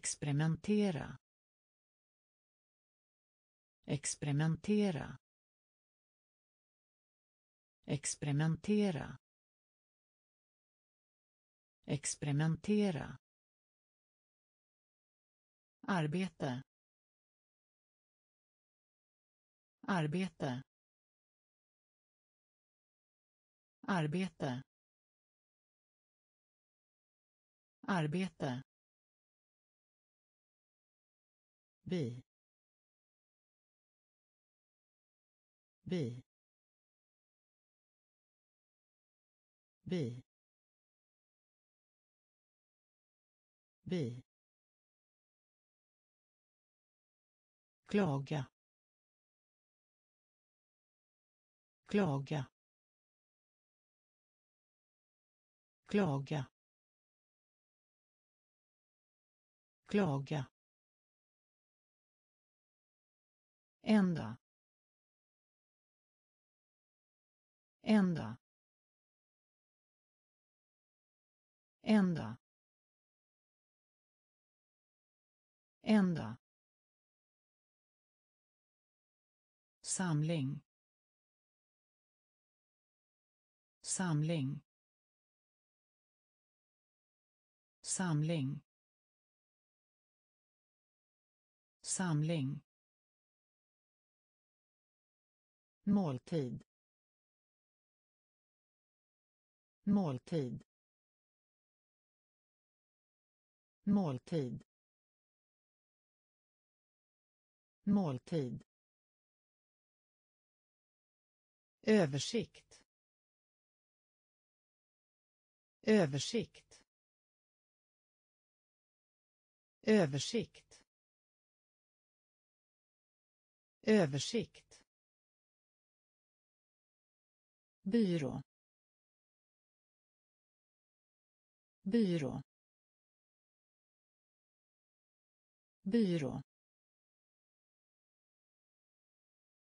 experimentera. Experimentera. Experimentera. Experimentera. Arbete. Arbete. Arbete. Arbete. Bi bi bi bi klaga. Klaga. Klaga. Klaga. Ända ända ända ända samling. Samling. Samling. Samling. Måltid. Måltid. Måltid. Måltid. Översikt. Översikt. Översikt. Översikt. Byrå. Byrå. Byrå.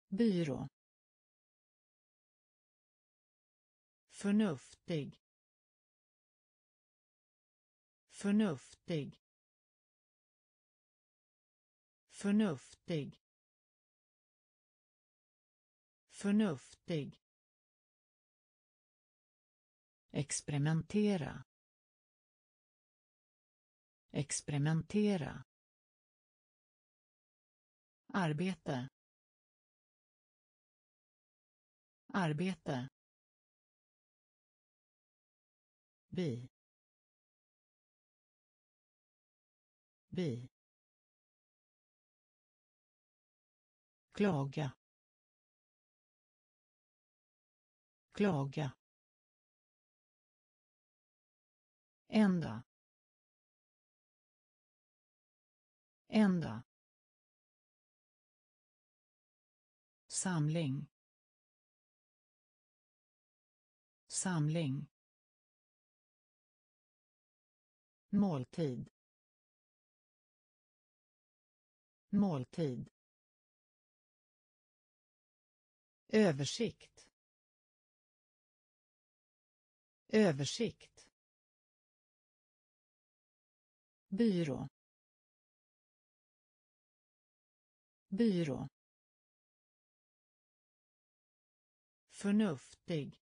Byrå. Förnuftig. Förnuftig. Förnuftig. Förnuftig experimentera. Experimentera. Arbete. Arbete. Bi bi klaga. Klaga. Ända ända samling. Samling. Måltid. Måltid. Översikt. Översikt. Byrå. Byrå. Förnuftig.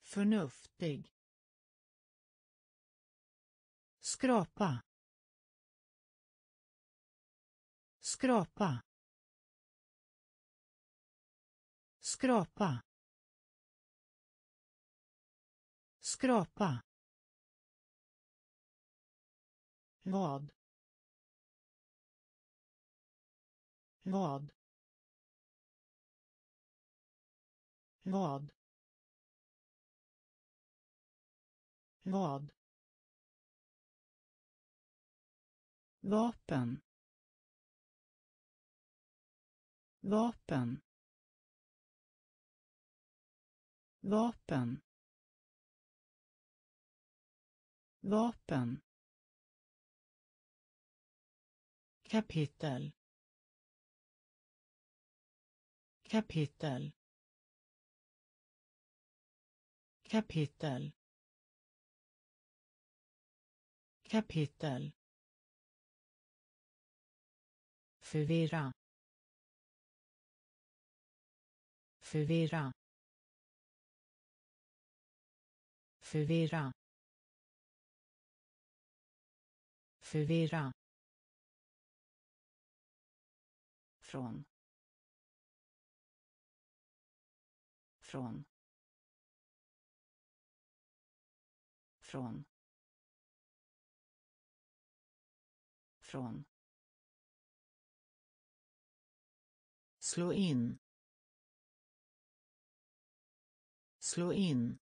Förnuftig. Skrapa. Skrapa. Skrapa. Skrapa. Vad? Vad? Vad? Vad? Vapen. Vapen. Vapen. Vapen. Kapitel. Kapitel. Kapitel. Kapitel. Förvirra. Förvirra. Förvirra. Förvirra. Från från från från. Slå in. Slå in.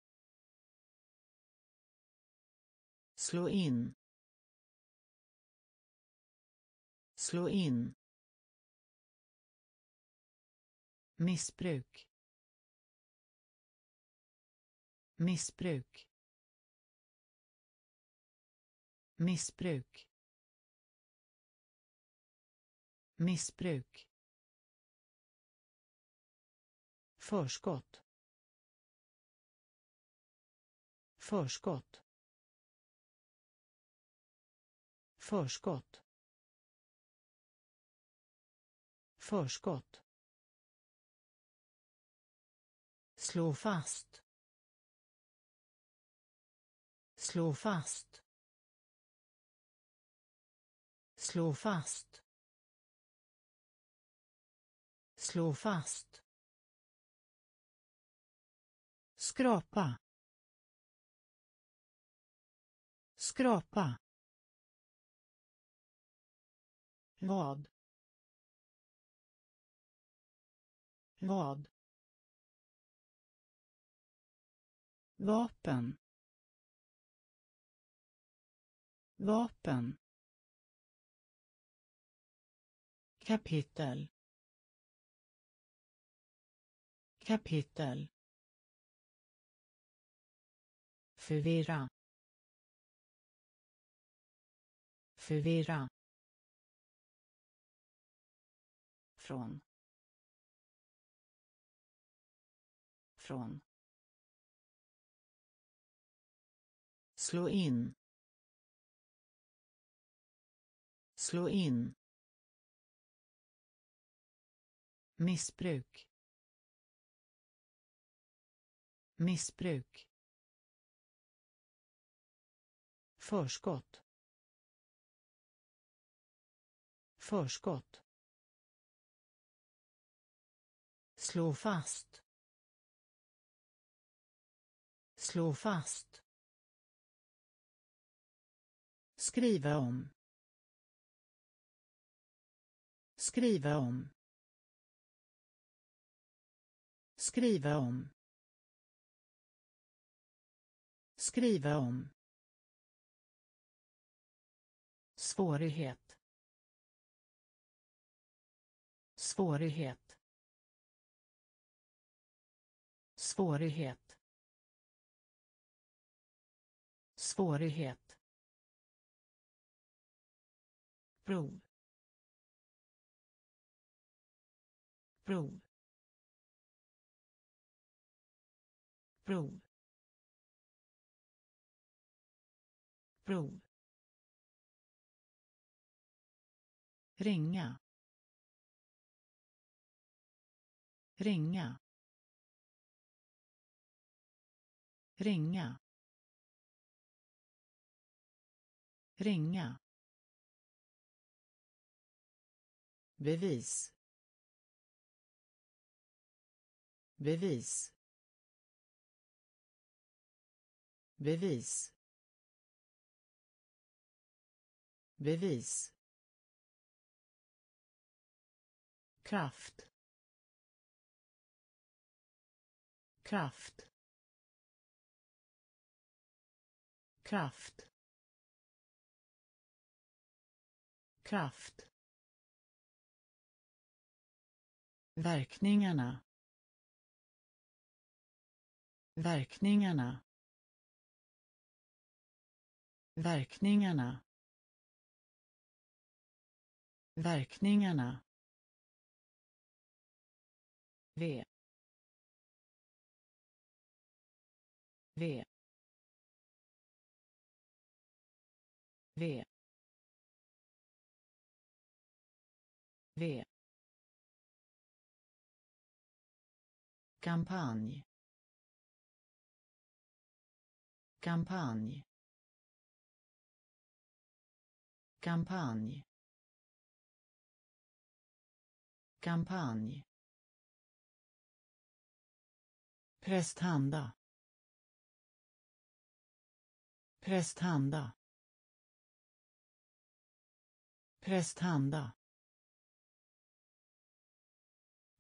Slå in. Slå in. Missbruk. Missbruk. Missbruk. Missbruk. Förskott. Förskott. Förskott. Förskott. Slå fast. Slå fast. Slå fast. Slå fast. Skrapa. Skrapa. Vad? Vad? Vapen. Vapen. Kapitel. Kapitel. Förvirra. Förvirra. Från. Från. Slå in. Slå in. Missbruk. Missbruk. Förskott. Förskott. Slå fast. Slå fast skriva om. Skriva om. Skriva om. Skriva om. Svårighet. Svårighet. Svårighet. Svårighet. Prov. Prov. Prov. Prov. Ringa. Ringa. Ringa. Ringa. Bevis. Bevis. Bevis. Bevis. Kraft. Kraft. Kraft. Kraft. Verkningarna. Verkningarna. Verkningarna. Verkningarna. V. V. V. V. kampanj kampanj kampanj kampanj Prästhanda. Prästhanda. Prästhanda.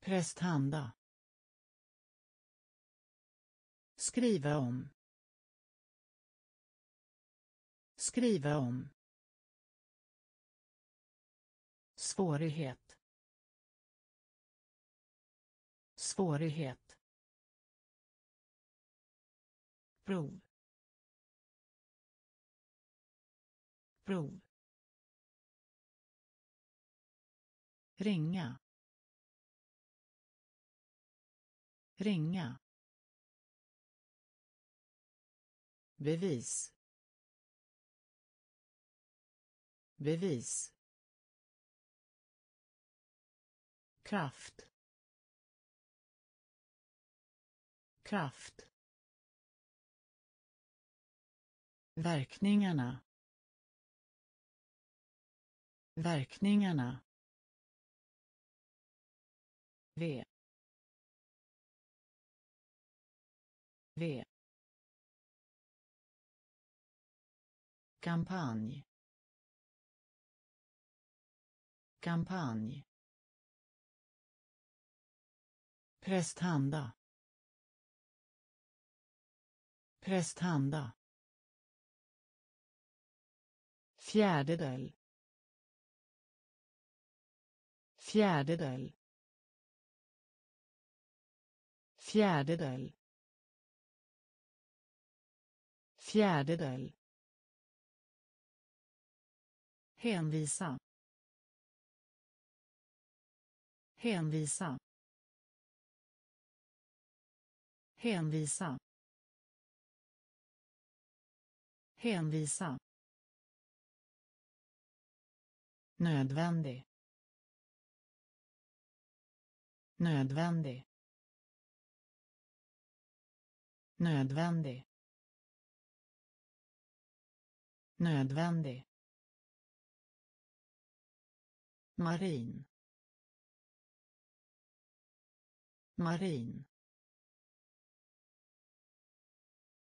Prästhanda. Skriva om. Skriva om. Svårighet. Svårighet. Prov. Prov. ringa ringa bevis. Bevis. Kraft. Kraft. Verkningarna. Verkningarna. V. V. kampanj kampanj Prästhanda. Prästhanda. Fjärdedel. Fjärdedel. Fjärdedel. Fjärdedel. Hänvisa. Hänvisa. Hänvisa. Hänvisa. Nödvändig. Nödvändig. Nödvändig. Nödvändig. Marin. Marin.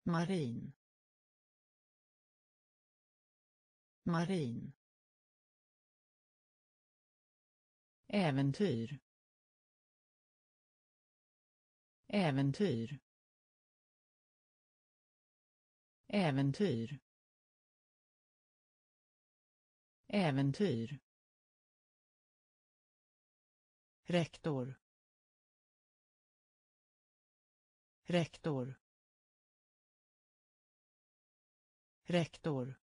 Marin. Marin. Äventyr. Äventyr. Äventyr. Äventyr. Rektor. Rektor. Rektor.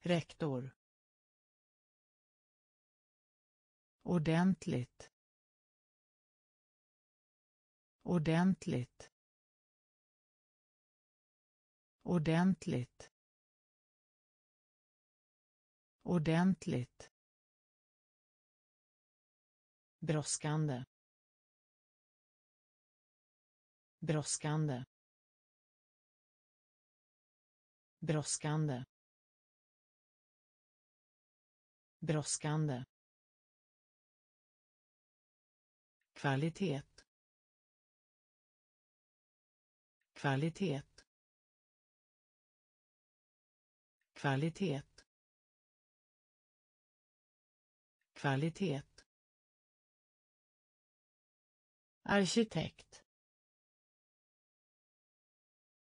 Rektor. Ordentligt. Ordentligt. Ordentligt. Ordentligt. Brådskande. Brådskande. Brådskande. Brådskande. Kvalitet. Kvalitet. Kvalitet. Kvalitet. Arkitekt.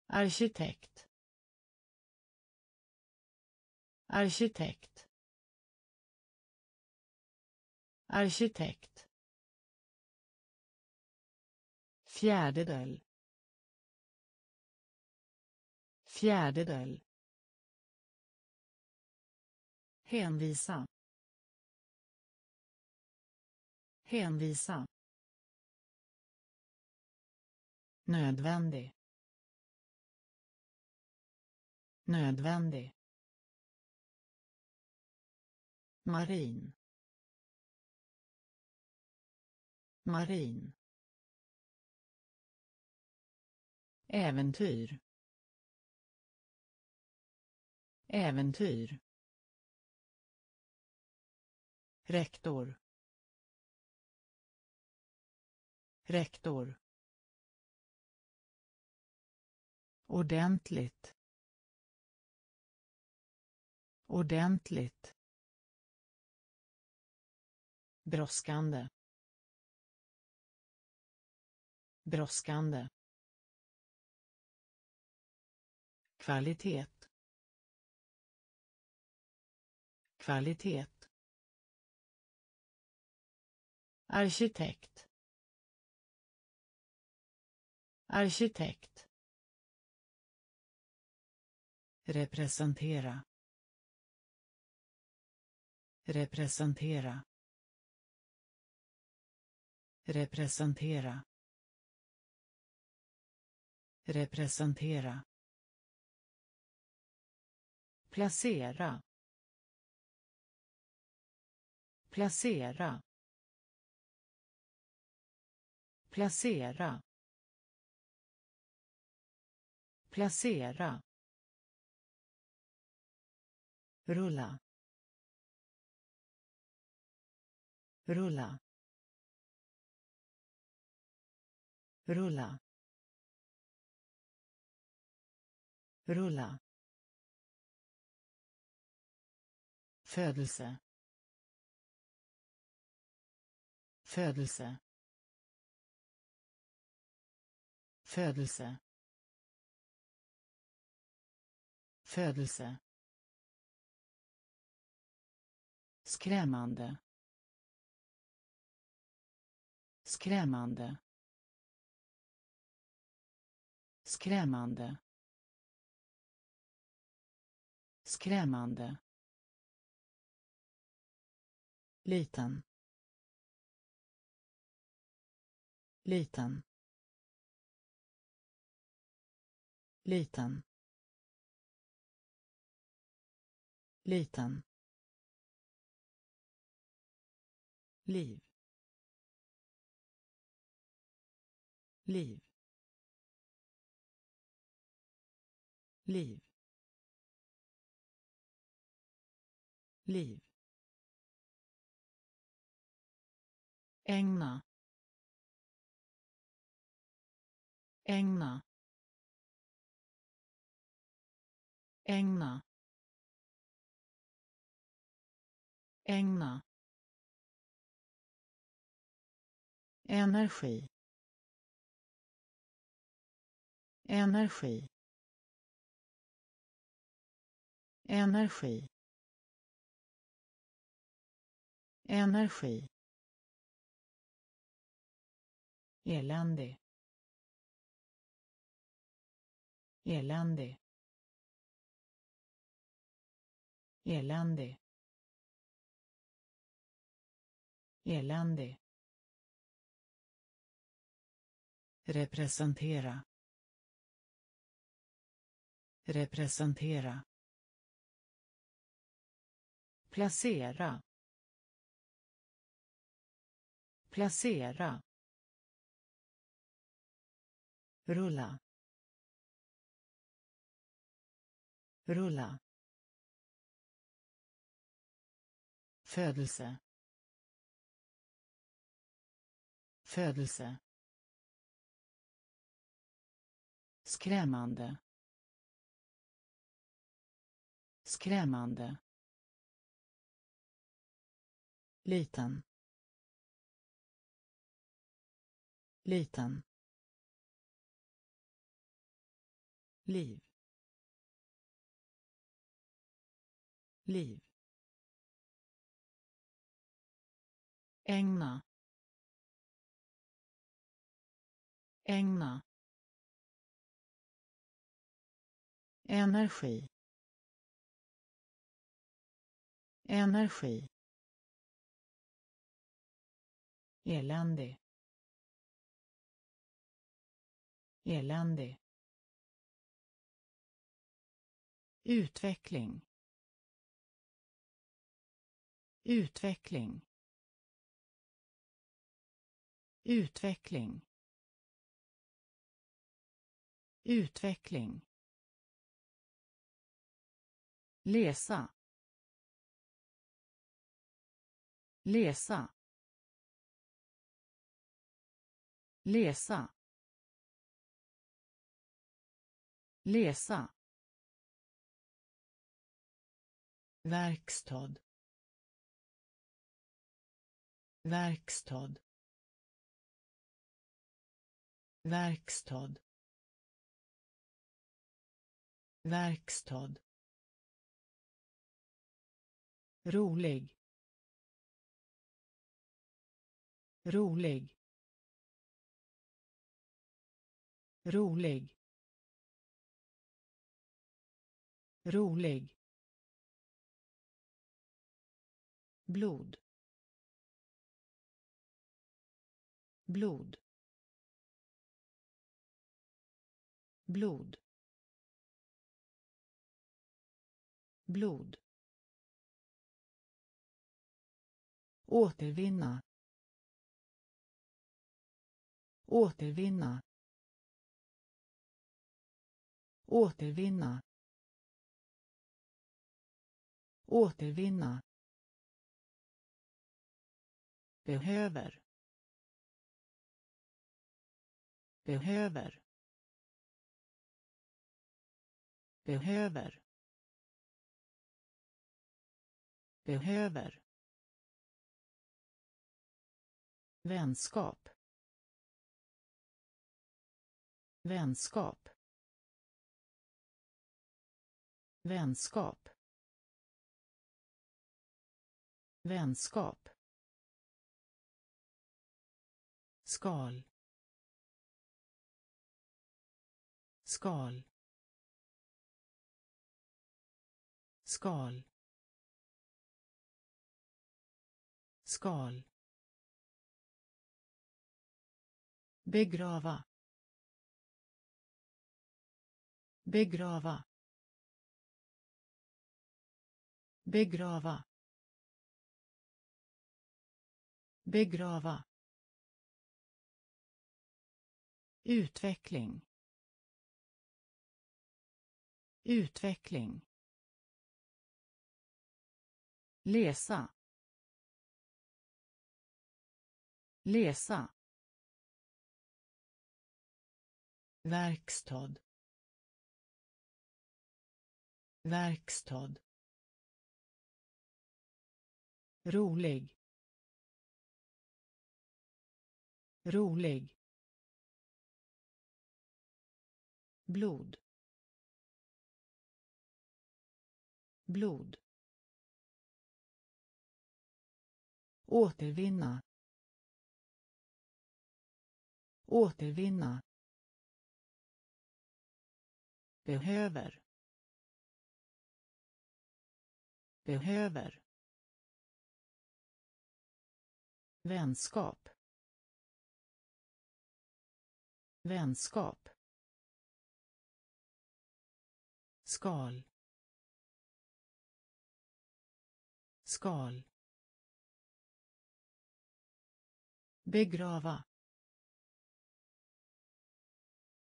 Arkitekt. Arkitekt. Arkitekt. Fjärdedel. Fjärdedel. Hänvisa. Hänvisa. Nödvändig. nödvändig. Marin. Marin. Äventyr. Äventyr. Rektor. Rektor. Ordentligt. Ordentligt. Brådskande. Brådskande. Kvalitet. Kvalitet. Arkitekt. Arkitekt. Representera. Representera. Representera. Representera. Placera. Placera. Placera. Placera rulla. Rulla. Rulla. Rulla. Födelse. Födelse. Födelse. Födelse. Skrämmande. Skrämmande. Skrämmande. Skrämmande. Liten. Liten. Liten. Liten. Liv. Liv. Liv. Liv. Ägna. Ägna. Ägna. Ägna. Energi. Energi. Energi. Energi. Elände. Elände. Elände. Elände. Representera. Representera. Placera. Placera. Rulla. Rulla. Födelse. Födelse. Skrämmande. Skrämmande. Liten. Liten. Liv. Liv. Ägna. Ägna. Energi. Energi. Elände elände utveckling. Utveckling. Utveckling. Utveckling. Läsa. Läsa. Läsa. Läsa. Verkstad. Verkstad. Verkstad. Verkstad rolig. Rolig. Rolig. Rolig. Blod. Blod. Blod. Blod. Återvinna. Återvinna. Återvinna. Återvinna. Behöver. Behöver. Behöver. Behöver. Vänskap. Vänskap. Vänskap. Vänskap. Skal. Skal. Skal. Skal. Begrava. Begrava. Begrava. Begrava. Utveckling. Utveckling. Läsa. Läsa. Verkstad. Verkstad. Rolig. Rolig. Blod. Blod. Återvinna. Återvinna behöver. Behöver. Vänskap. Vänskap. Skal. Skal. Begrava.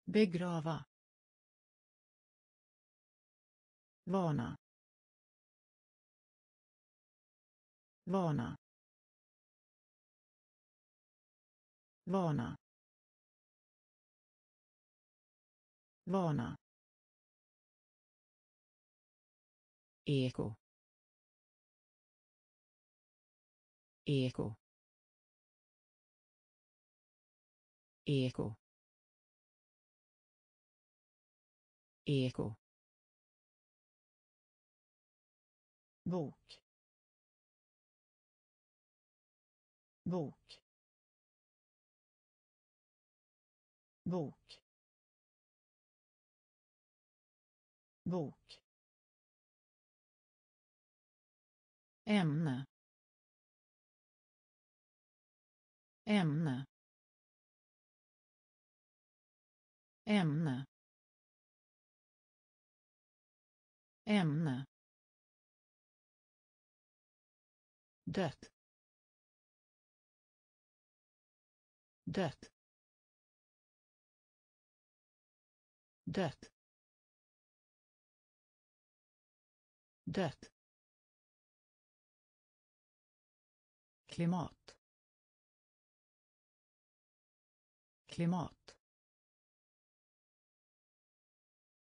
Begrava. Vana. Vana. Vana. Vana. Eko. Eko. Eko. Eko bok. Bok. Bok. Bok. Ämne. Ämne. Ämne. Ämne. Dött dött dött dött klimat. Klimat.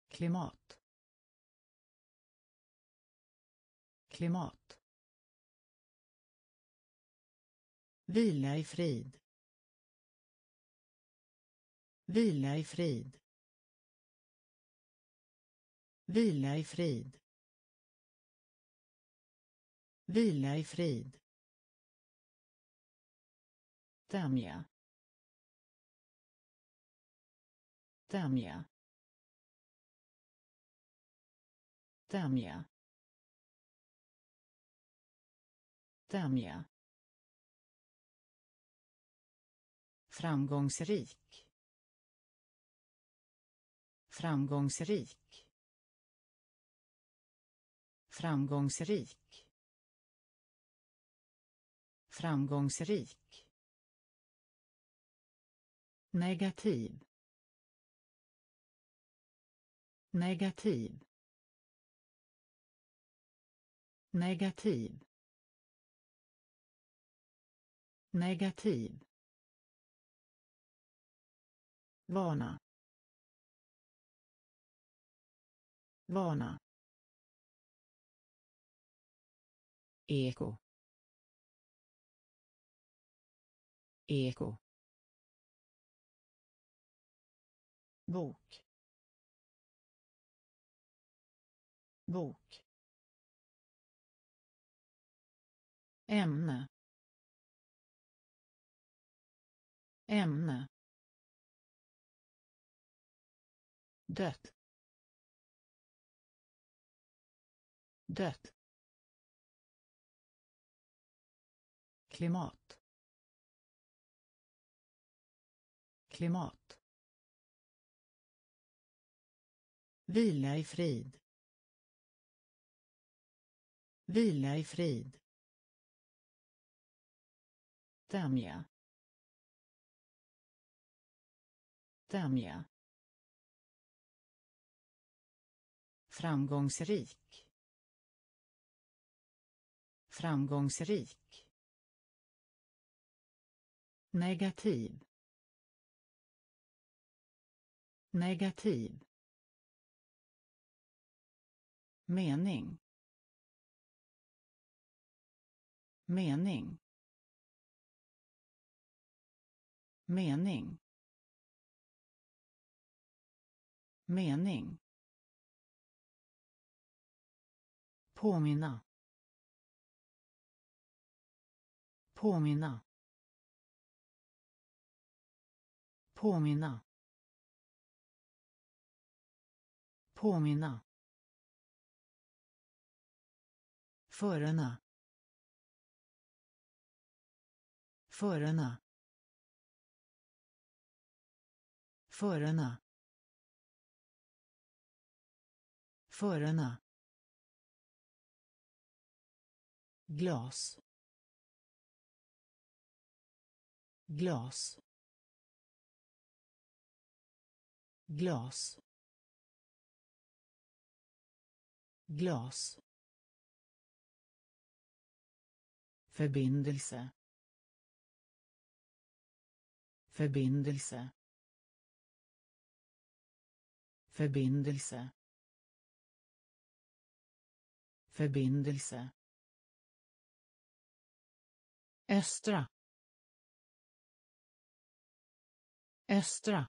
Klimat. Klimat. Vila i frid vila i frid vila i frid vila i frid Tämja. Tämja. Tämja. Tämja. Framgångsrik. Framgångsrik. Framgångsrik. Framgångsrik negativ negativ negativ negativ vana. Vana. Eko. Eko. Bok. Bok. Ämne. Ämne. Dött dött klimat klimat Vila i frid. Vila i frid. Tämja. Tämja. Framgångsrik. Framgångsrik. Negativ. Negativ. mening mening mening mening påminna påminna påminna påminna Förarna. Förarna. Förarna. Förarna. Glas. Glas. Glas. Glas. Förbindelse. Förbindelse. Förbindelse. Förbindelse östra. Östra.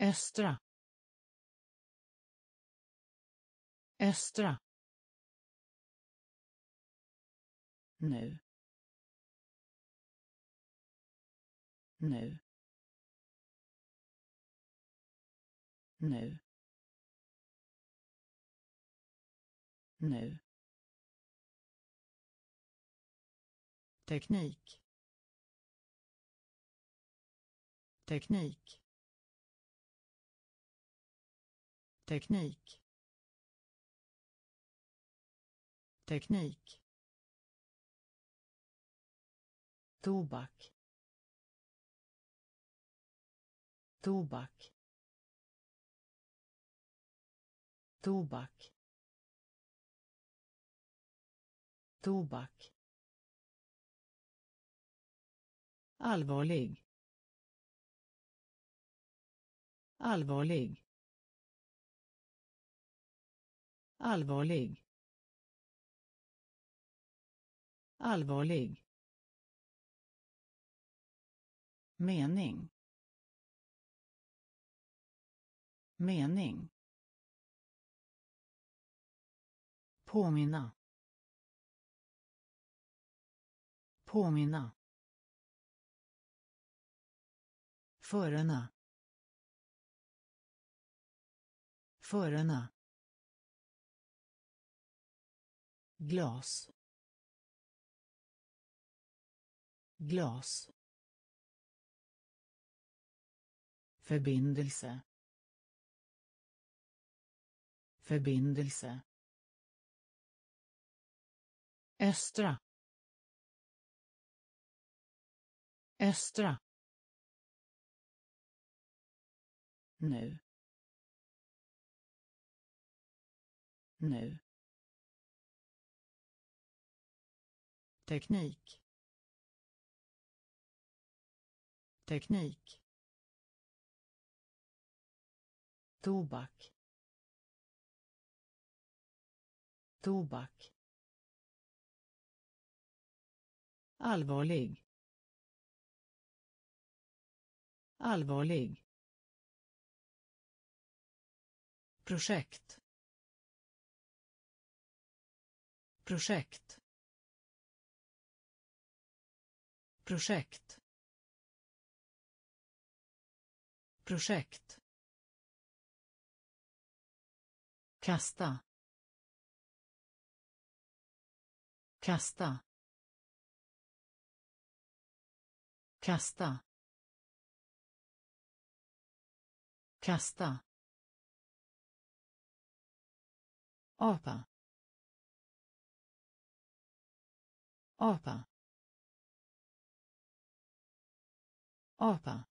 Östra. Östra. Nu. Nu. Nu. Nu. Teknik. Teknik. Teknik. Teknik. Tobak. Tobak. Tobak. Tobak. Allvarlig. Allvarlig. Allvarlig. Allvarlig. Mening. Mening. Påminna. Påminna. Förarna. Förarna. Glas. Glas. Förbindelse. Förbindelse. Östra. Östra. Nu. Nu. Teknik. Teknik. Tobak. Tobak. Allvarlig. Allvarlig. Projekt. Projekt. Projekt. Projekt. Kasta. Kasta. Kasta. Kasta. Apa apa apa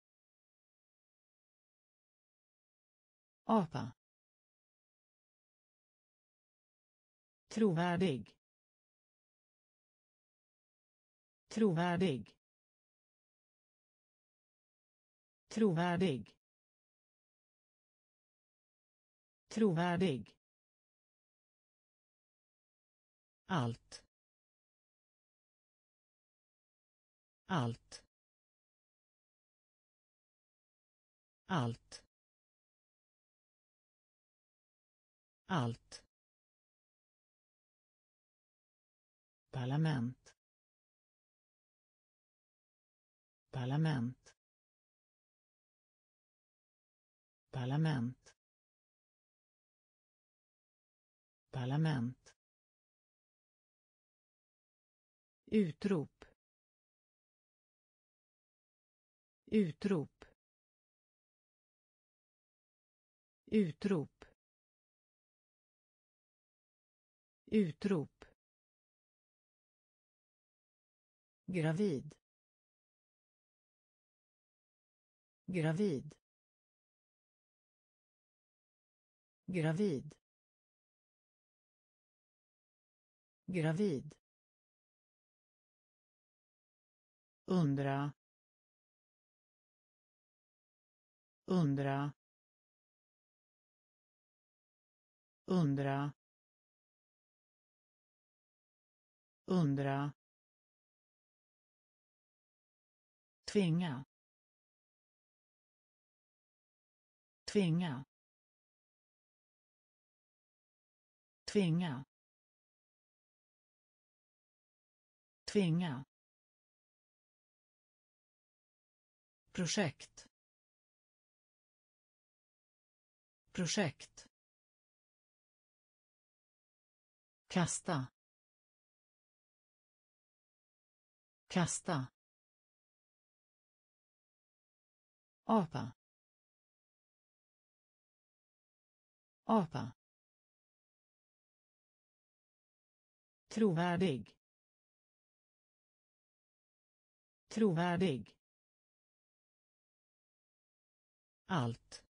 apa. Trovärdig. Trovärdig. Trovärdig. Trovärdig. Allt. Allt. Allt. Allt. Parlament. Parlament. Parlament. Parlament. Utrop. Utrop. Utrop. Utrop. Gravid. Gravid. Gravid. Gravid. Undra undra undra undra. Tvinga. Tvinga. Tvinga. Tvinga. Projekt. Projekt. Kasta. Kasta. Apa. Apa. Trovärdig. Trovärdig. Allt.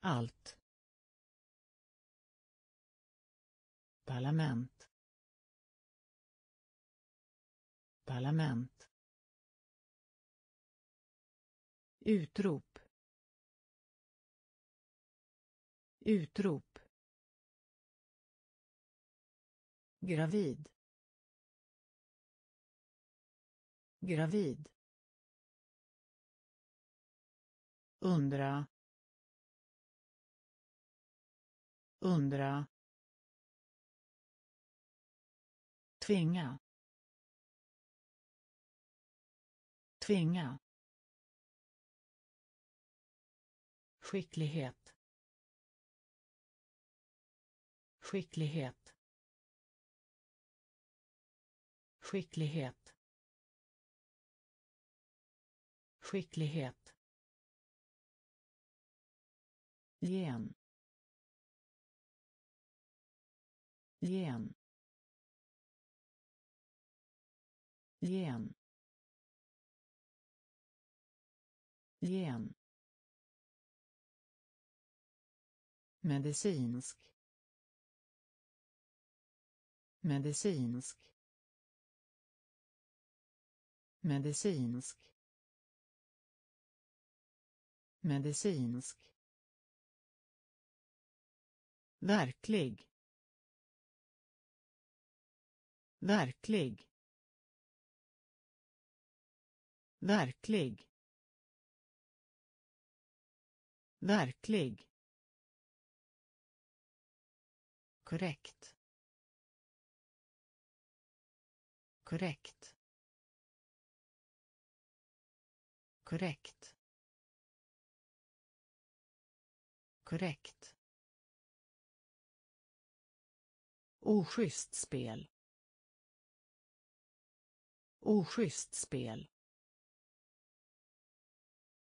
Allt. Parlament. Parlament. Utrop. Utrop. Gravid. Gravid. Undra undra tvinga tvinga skicklighet skicklighet skicklighet skicklighet. Gen. Gen. Gen. Gen. Medicinsk. Medicinsk. Medicinsk. Medicinsk verklig. Verklig. Verklig. Verklig. Korrekt. Korrekt. Korrekt. Korrekt. Oschysst spel. Oschysst spel.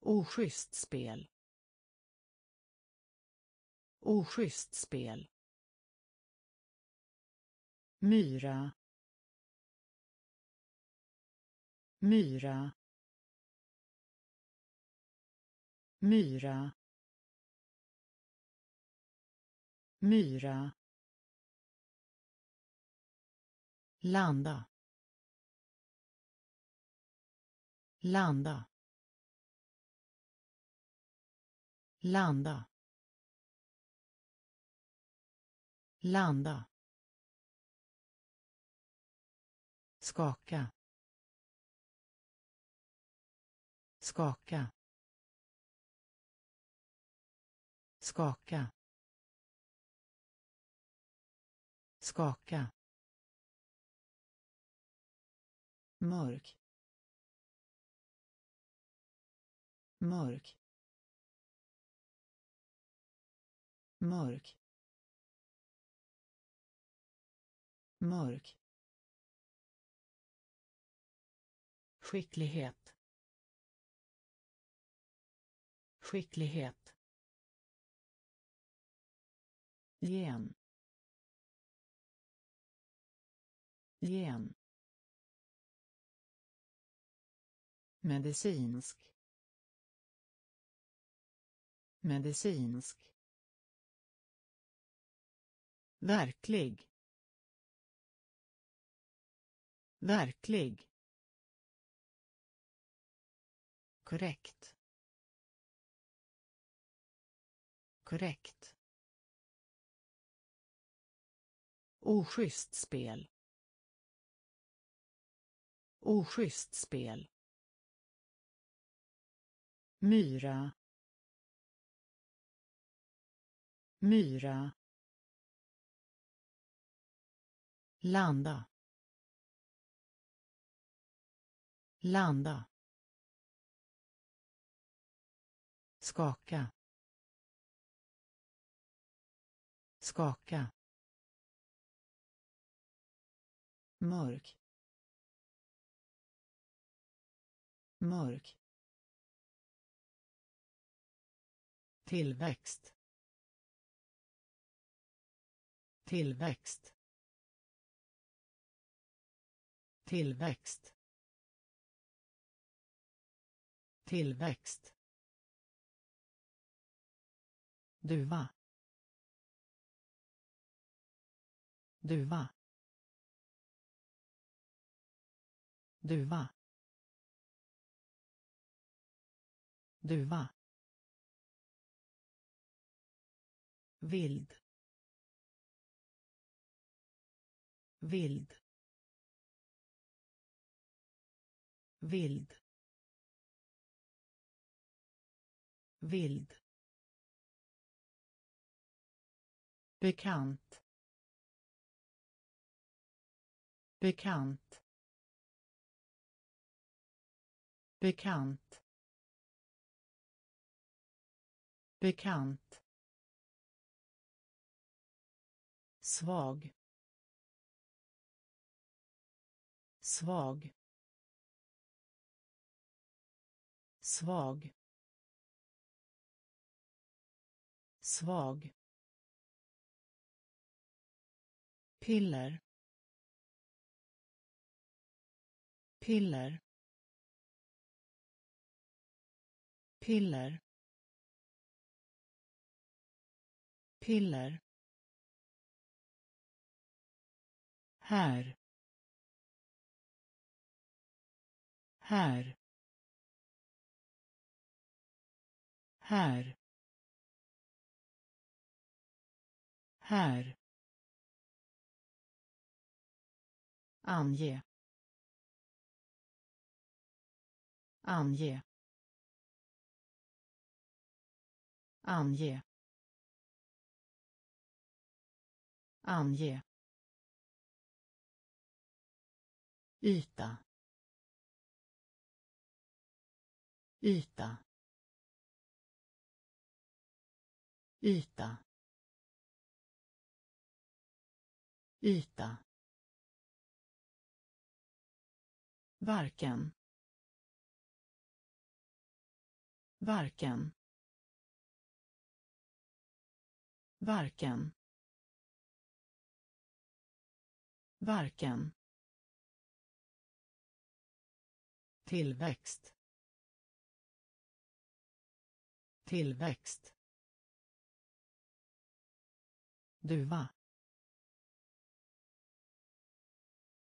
Oschysst spel. Oschysst spel. Myra. Myra. Myra. Myra. Landa. Landa. Landa. Landa. Skaka. Skaka. Skaka. Skaka. Mörk. Mörk. Mörk. Mörk. Skicklighet. Skicklighet. Gen. Gen medicinsk. Medicinsk. Verklig. Verklig. Korrekt. Korrekt. Oschysst spel. Oschysst spel myra. Myra. Landa. Landa. Skaka. Skaka. Mörk. Mörk. Tillväxt. Tillväxt. Tillväxt. Tillväxt. Duva. Duva. Duva. Duva. Vild. Vild. Vild. Vild. Bekant. Bekant. Bekant. Bekant. Svag. Svag. Svag. Svag. Piller. Piller. Piller. Piller. Här. Här. Här. Här. Ange. Ange. Ange. Ange. Yta. Yta. Yta. Yta. Varken. Varken. Varken. Varken. Tillväxt. Tillväxt. Duva.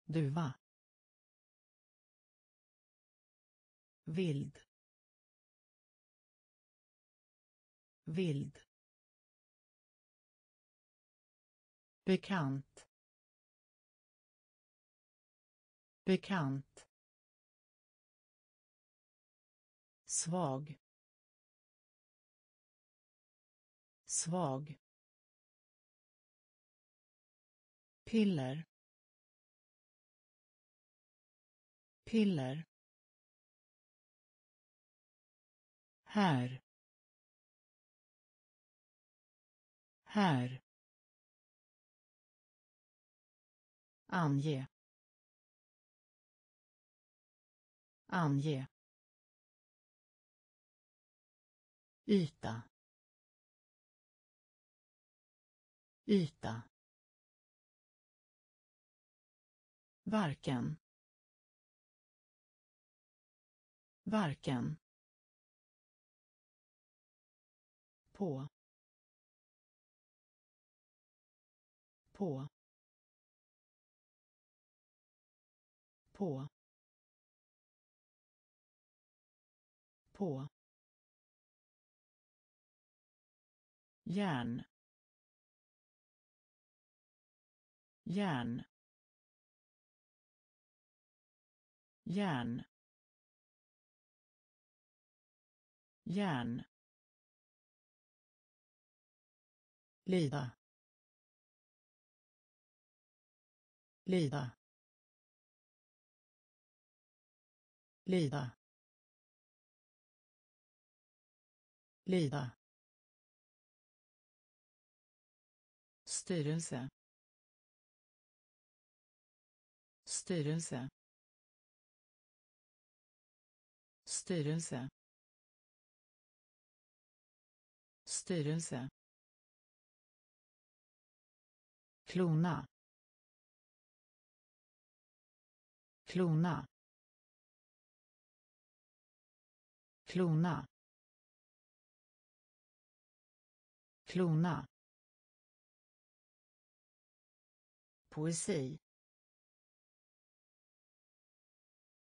Duva. Vild. Vild. Bekant. Bekant. Svag. Svag. Piller. Piller. Här. Här. Ange. Ange. Yta. Yta. Varken. Varken. På. På. På. På. Järn. Järn. Järn. Järn. Lida. Lida. Lida. Lida. Styrelse. Styrelse. Styrelse. Styrelse. Klona. Klona. Klona. Klona. Poesi.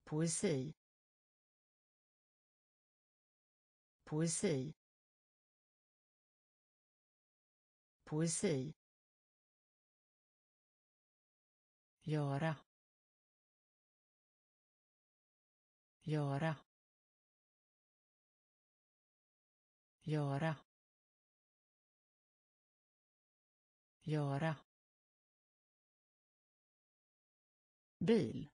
Poesi. Poesi. Poesi. Göra. Göra. Göra. Göra. Bil.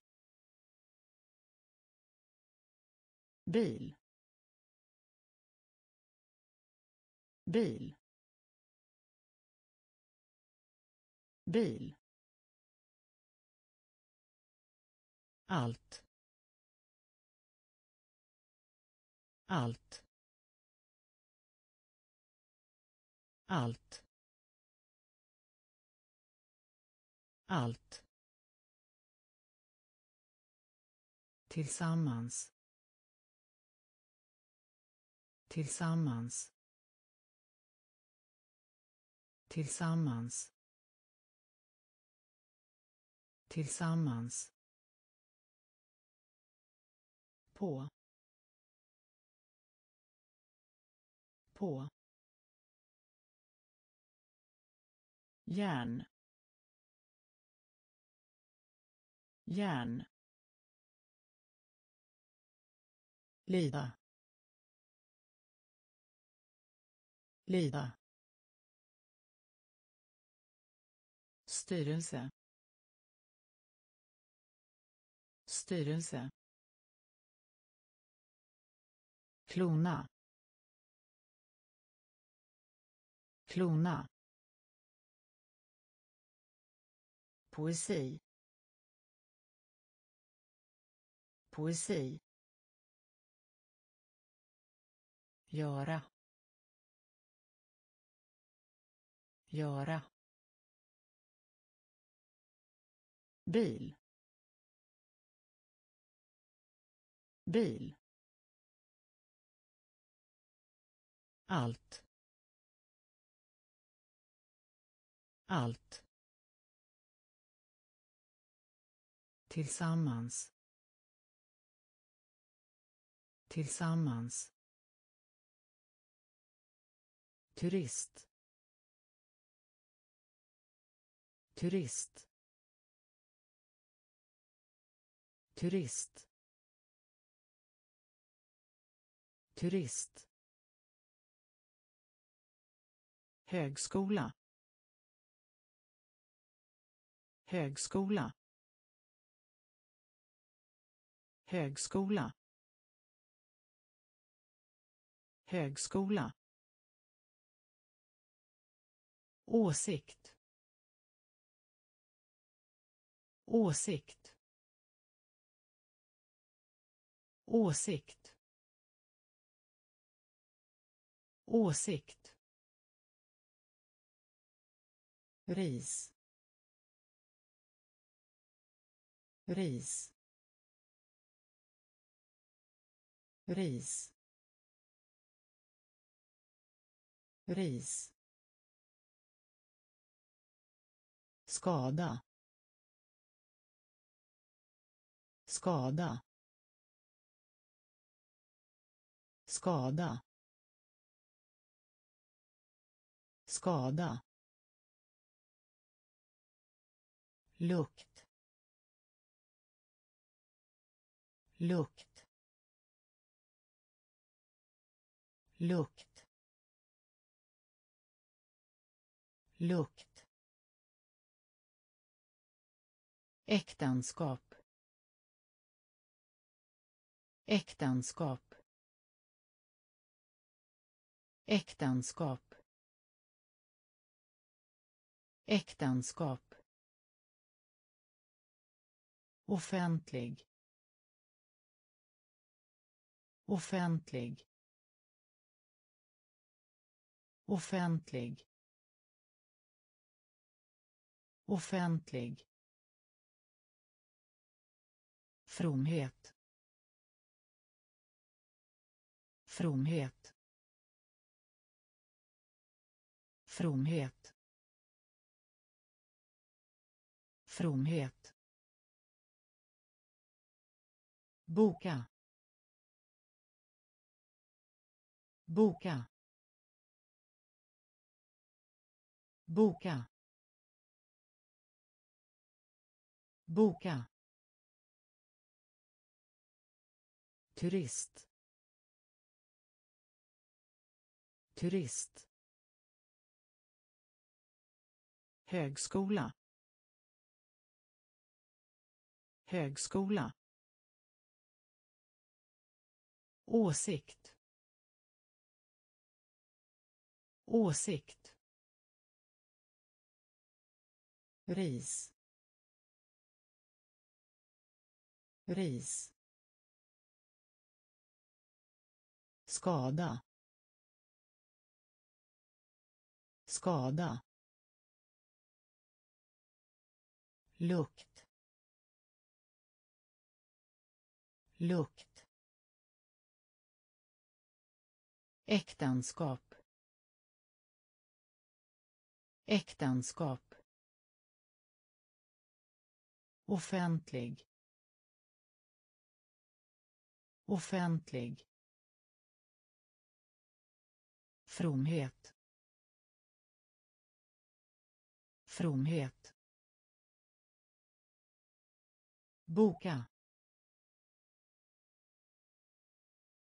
Bil. Bil. Bil. Allt. Allt. Allt. Allt. Tillsammans. Tillsammans. Tillsammans. Tillsammans. På. På. Järn. Järn. Lida. Lida. Styrelse. Styrelse. Klona. Klona. Poesi. Poesi. Göra göra bil bil allt allt tillsammans tillsammans turist. Turist. Turist. Turist. Högskola. Högskola. Högskola. Högskola åsikt. Åsikt. Åsikt. Åsikt. Ris. Ris. Ris. Ris. Skada. Skada. Skada. Skada. Lukt. Lukt. Lukt. Lukt. Äktenskap. Äktenskap. Äktenskap. Äktenskap. Offentlig. Offentlig. Offentlig. Offentlig fromhet. Fromhet. Fromhet. Fromhet. Boka. Boka. Boka. Boka. Turist. Turist. Högskola. Högskola. Åsikt. Åsikt. Ris. Ris. Skada. Skada. Lukt. Lukt. Äktenskap. Äktenskap. Offentlig. Offentlig fromhet. Fromhet. Boka.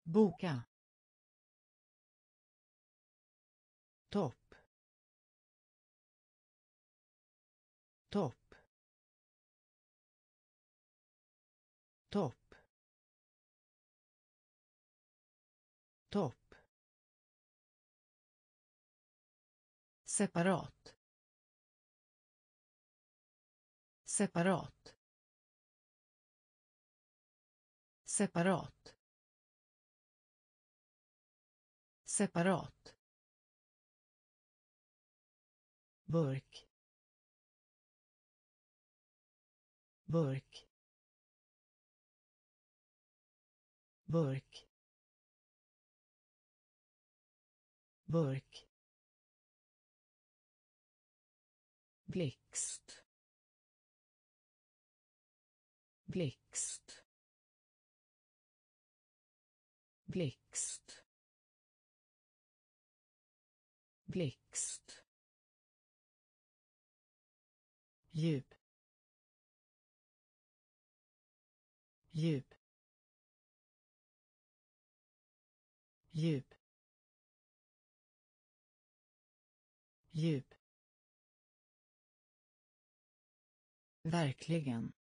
Boka. Topp. Topp. Topp. Topp. Separat. Separat. Separat. Separat. Burk. Burk. Burk. Burk. Blixt. Blixt. Blixt. Blixt. Djup. Djup. Djup. Djup. Verkligen.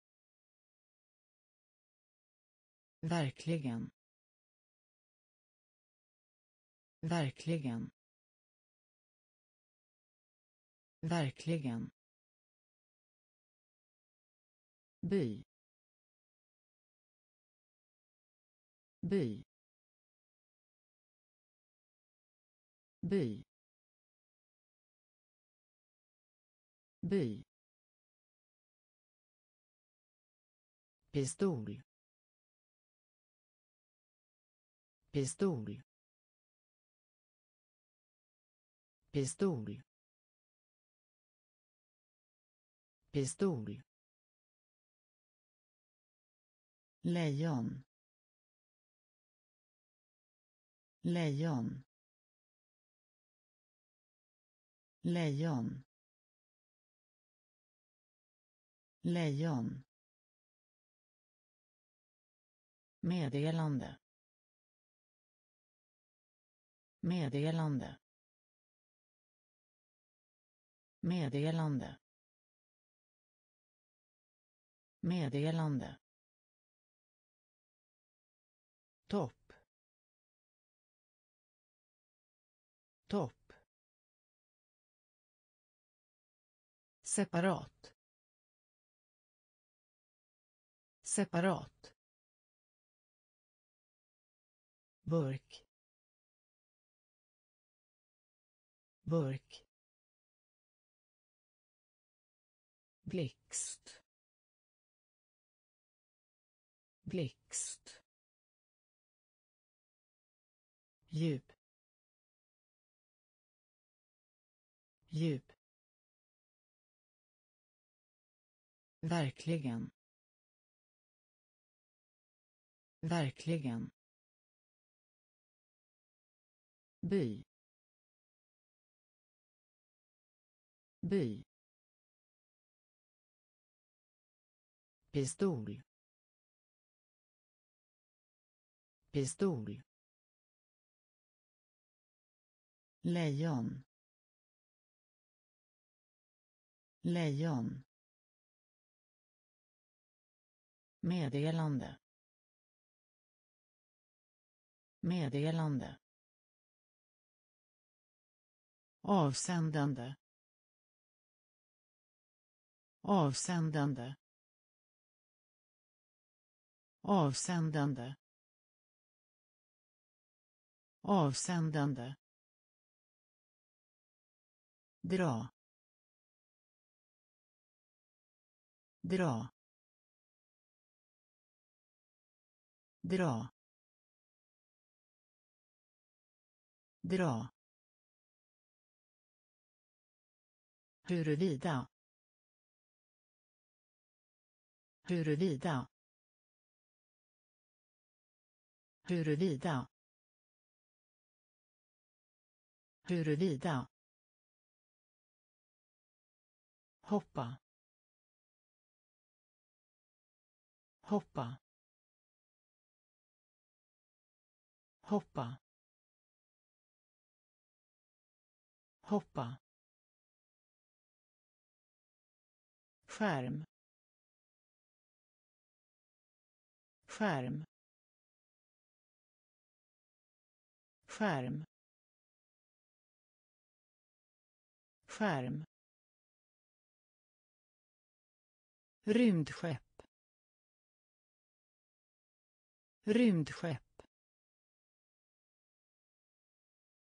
Verkligen. Verkligen. Verkligen. By. By. By. By. Pistol. Pistol. Pistol. Pistol. Lejon. Lejon. Lejon. Lejon. Meddelande. Meddelande. Meddelande. Meddelande. Topp. Topp. Separat. Separat. Burk. Burk. Blixt. Blixt. Djup. Djup. Verkligen. Verkligen by by pistol pistol lejon lejon meddelande meddelande. Avsändande. Avsändande. Avsändande. Avsändande. Dra. Dra. Dra. Dra. Huruvida. Huruvida. Huruvida. Huruvida. Hoppa. Hoppa. Hoppa. Hoppa. Skärm. Skärm. Skärm. Skärm. Rymdskepp. Rymdskepp.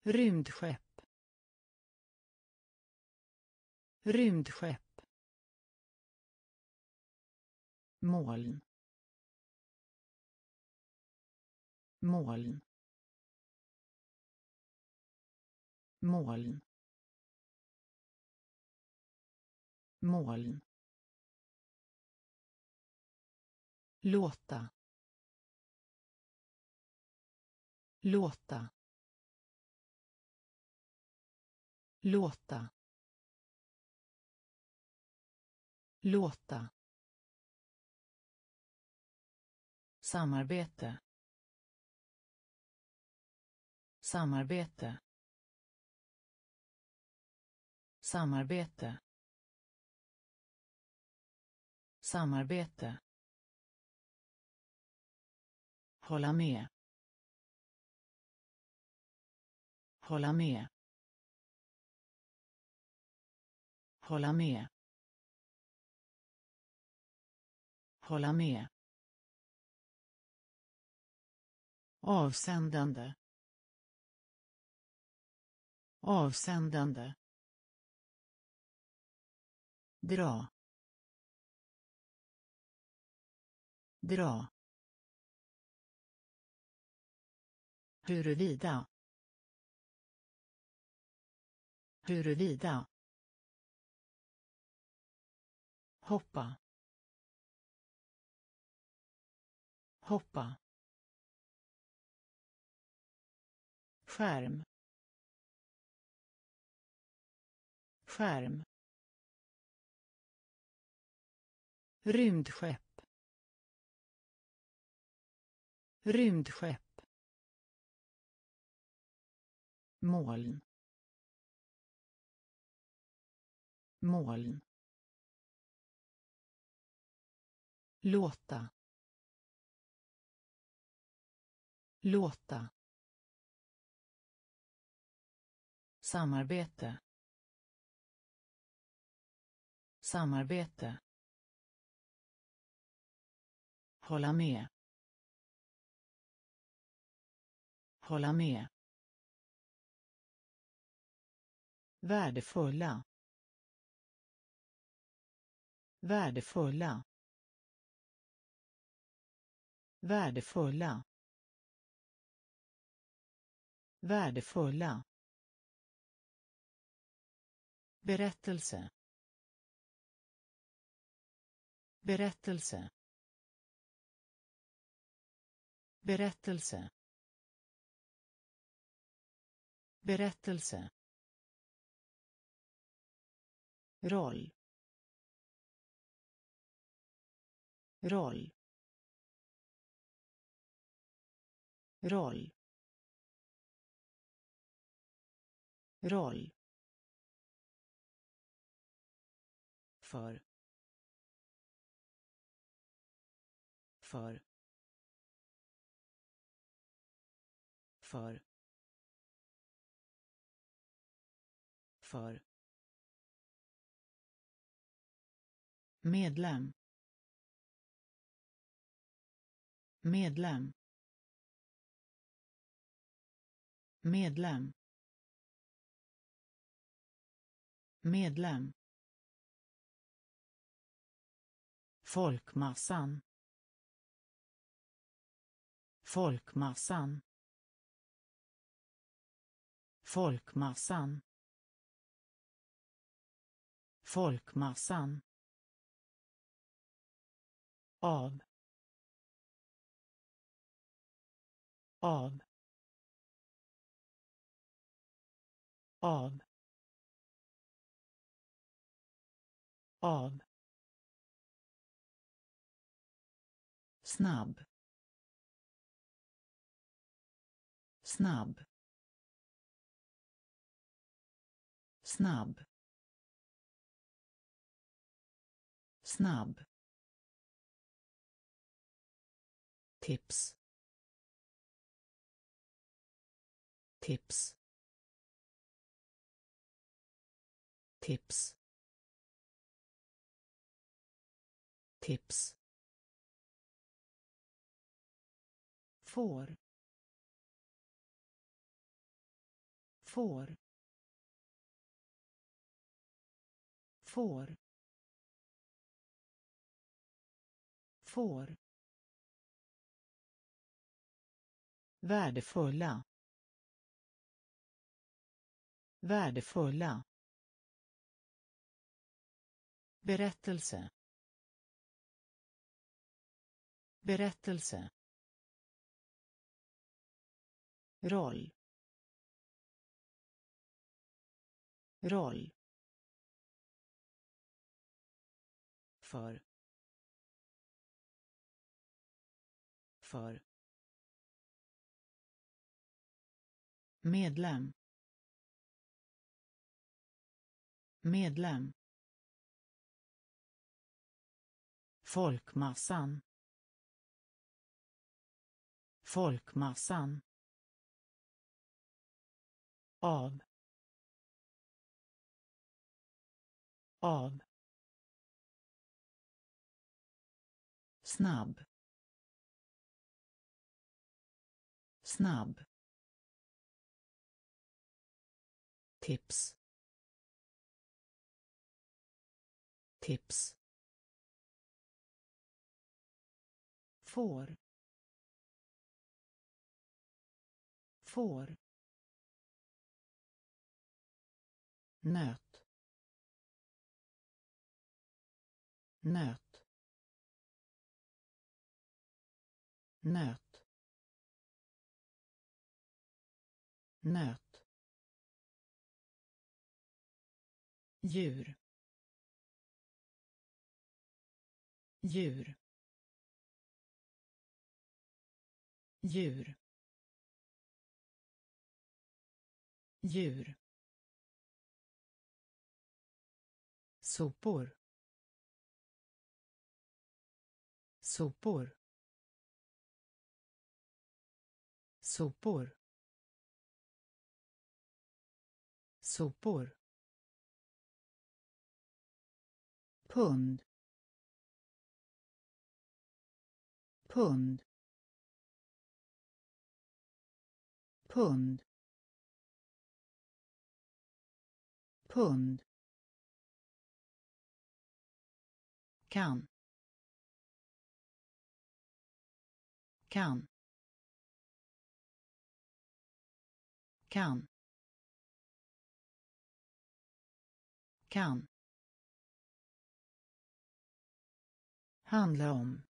Rymdskepp. Rymdskepp. Moln. Moln. Moln. Moln. Låta. Låta. Låta. Låta. Samarbete. Samarbete. Samarbete. Samarbete. Hålla med. Hålla med. Hålla med. Hålla med. Avsändande. Avsändande. Dra. Dra. Huruvida. Huruvida. Hoppa. Hoppa. Skärm. Skärm. Rymdskepp. Rymdskepp. Moln. Moln. Låta. Låta. Samarbete. Samarbete. Hålla med. Hålla med. Värdefulla. Värdefulla. Värdefulla. Värdefulla berättelse. Berättelse. Berättelse. Berättelse. Roll. Roll. Roll. Roll. För för för för. Medlem. Medlem. Medlem. Medlem. Folkmassan. Folkmassan. Folkmassan. Folkmassan. Av. Av. Av. Av. snabb. Snabb. Snabb. Snabb. Tips. Tips. Tips. Tips. Får. Får. Får. Får. Värdefulla. Värdefulla. Berättelse. Berättelse roll. Roll. För. För. Medlem. Medlem. Folkmassan. Folkmassan av. Av. Snabb. Snabb. Tips. Tips. Får. Får. Nöt. Nöt. Nöt. Nöt. Djur. Djur. Djur. Djur. Sopor. Sopor. Sopor. Sopor. Pund. Pund. Pund. Pund kan. Kan. Kan. Kan. Handla om.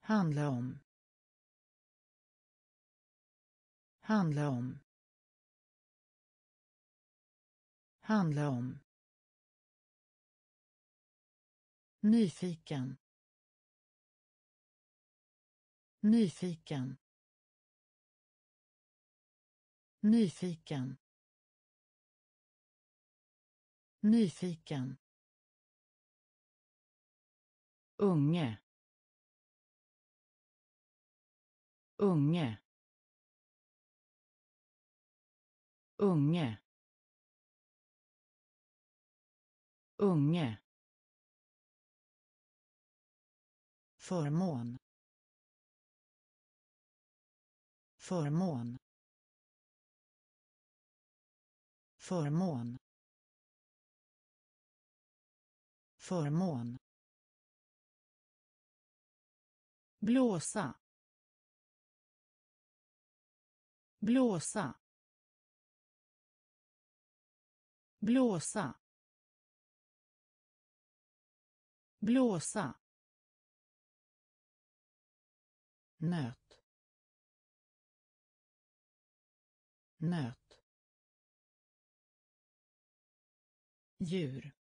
Handla om. Handla om. Handla om. Nyfiken. Nyfiken. Nyfiken. Nyfiken. Unge. Unge. Unge. Unge. Förmån. Förmån. Förmån. Förmån. Blåsa. Blåsa. Blåsa. Blåsa. Nöt. Nöt. Djur.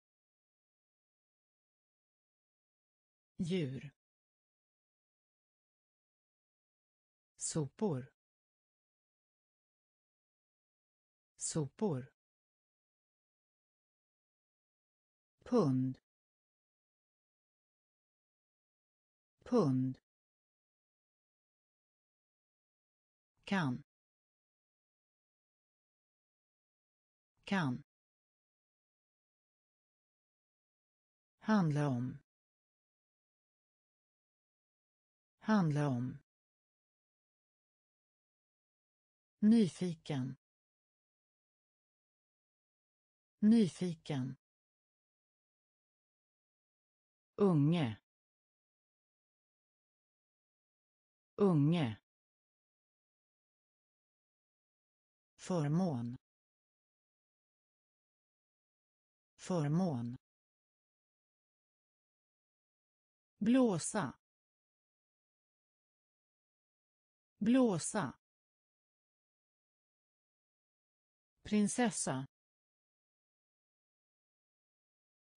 Djur. Sopor. Sopor. Pund. Pund. Kan. Kan. Handla om. Handla om. Nyfiken. Nyfiken. Unge. Unge. Förmån. Förmån. Blåsa. Blåsa. Prinsessa.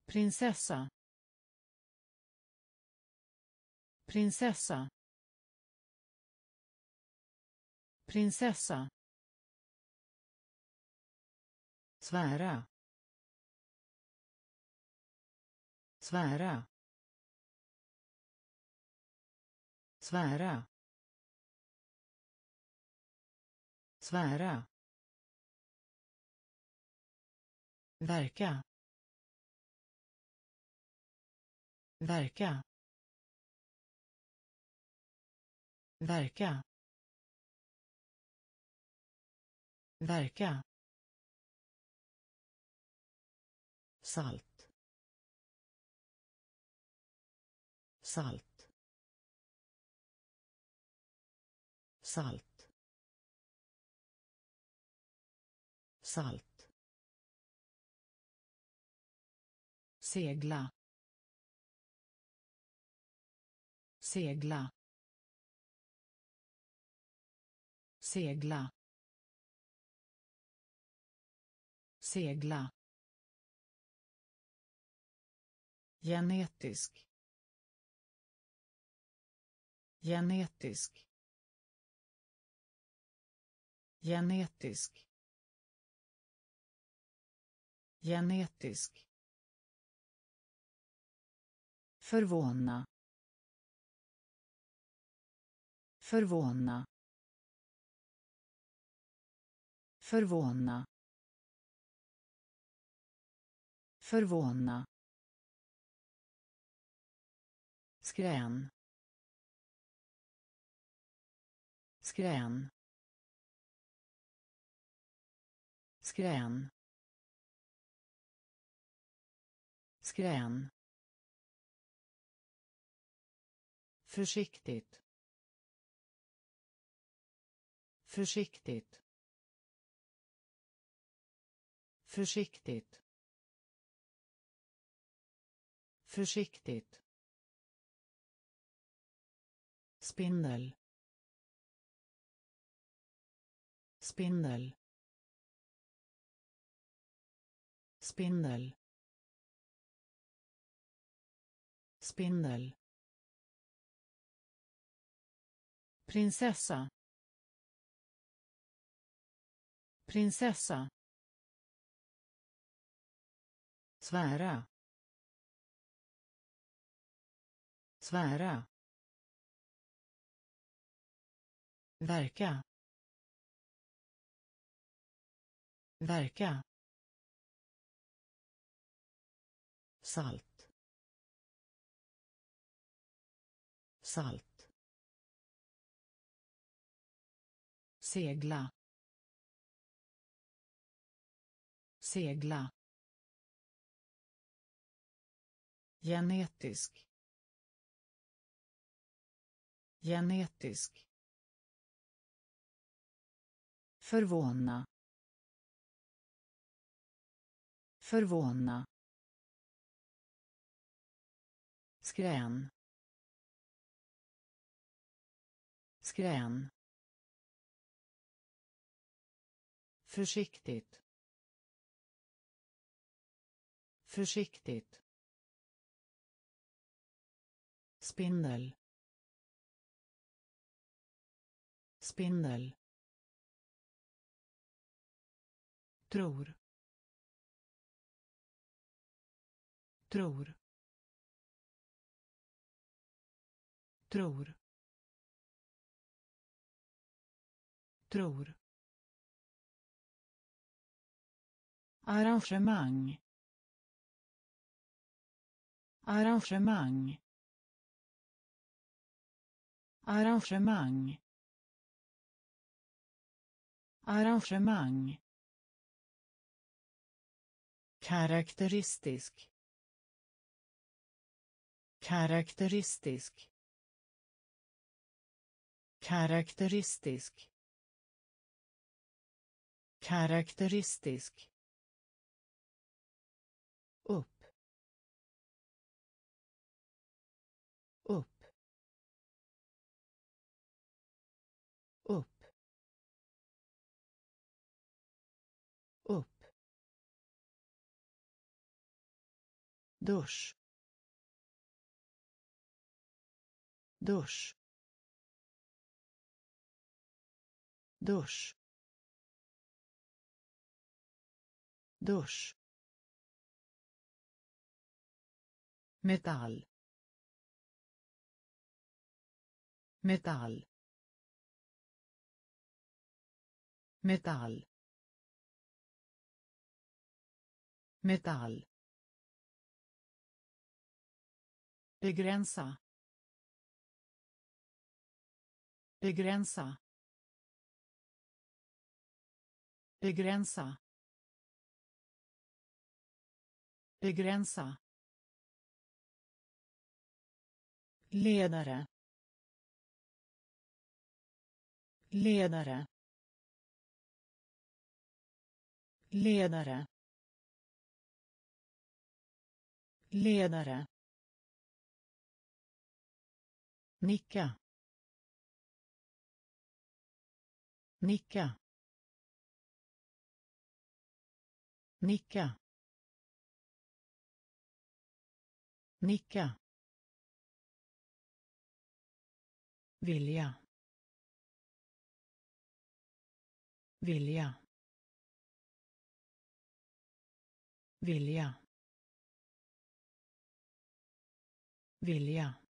Prinsessa. Prinsessa. Prinsessa. Svära. Svära. Svära. Svära. Verka. Verka. Verka. Verka. Salt. Salt. Salt. Salt. Segla. Segla. Segla. Segla. Genetisk. Genetisk. Genetisk. Genetisk. Förvåna. Förvåna. Förvåna. Förvåna. Skrän. Skrän. Skrän. Skrän. Försiktigt. Försiktigt. Försiktigt. Försiktigt. Spindel. Spindel. Spindel. Spindel. Prinsessa. Prinsessa. Svära. Svära. Verka. Verka. Salt. Salt. Segla. Segla. Genetisk. Genetisk förvåna förvåna skrän skrän försiktigt försiktigt spindel spindel. Tror. Tror. Tror. Tror. Arrangemang. Arrangemang. Arrangemang. Arrangemang karaktäristisk karaktäristisk karaktäristisk karaktäristisk dusch. Dusch. Dusch. Dusch. Metall. Metall. Metall. Metall begränsa begränsa begränsa begränsa. Ledare. Ledare. Ledare. Ledare nicka. Nicka. Nicka. Nicka. Vilja. Vilja. Vilja. Vilja.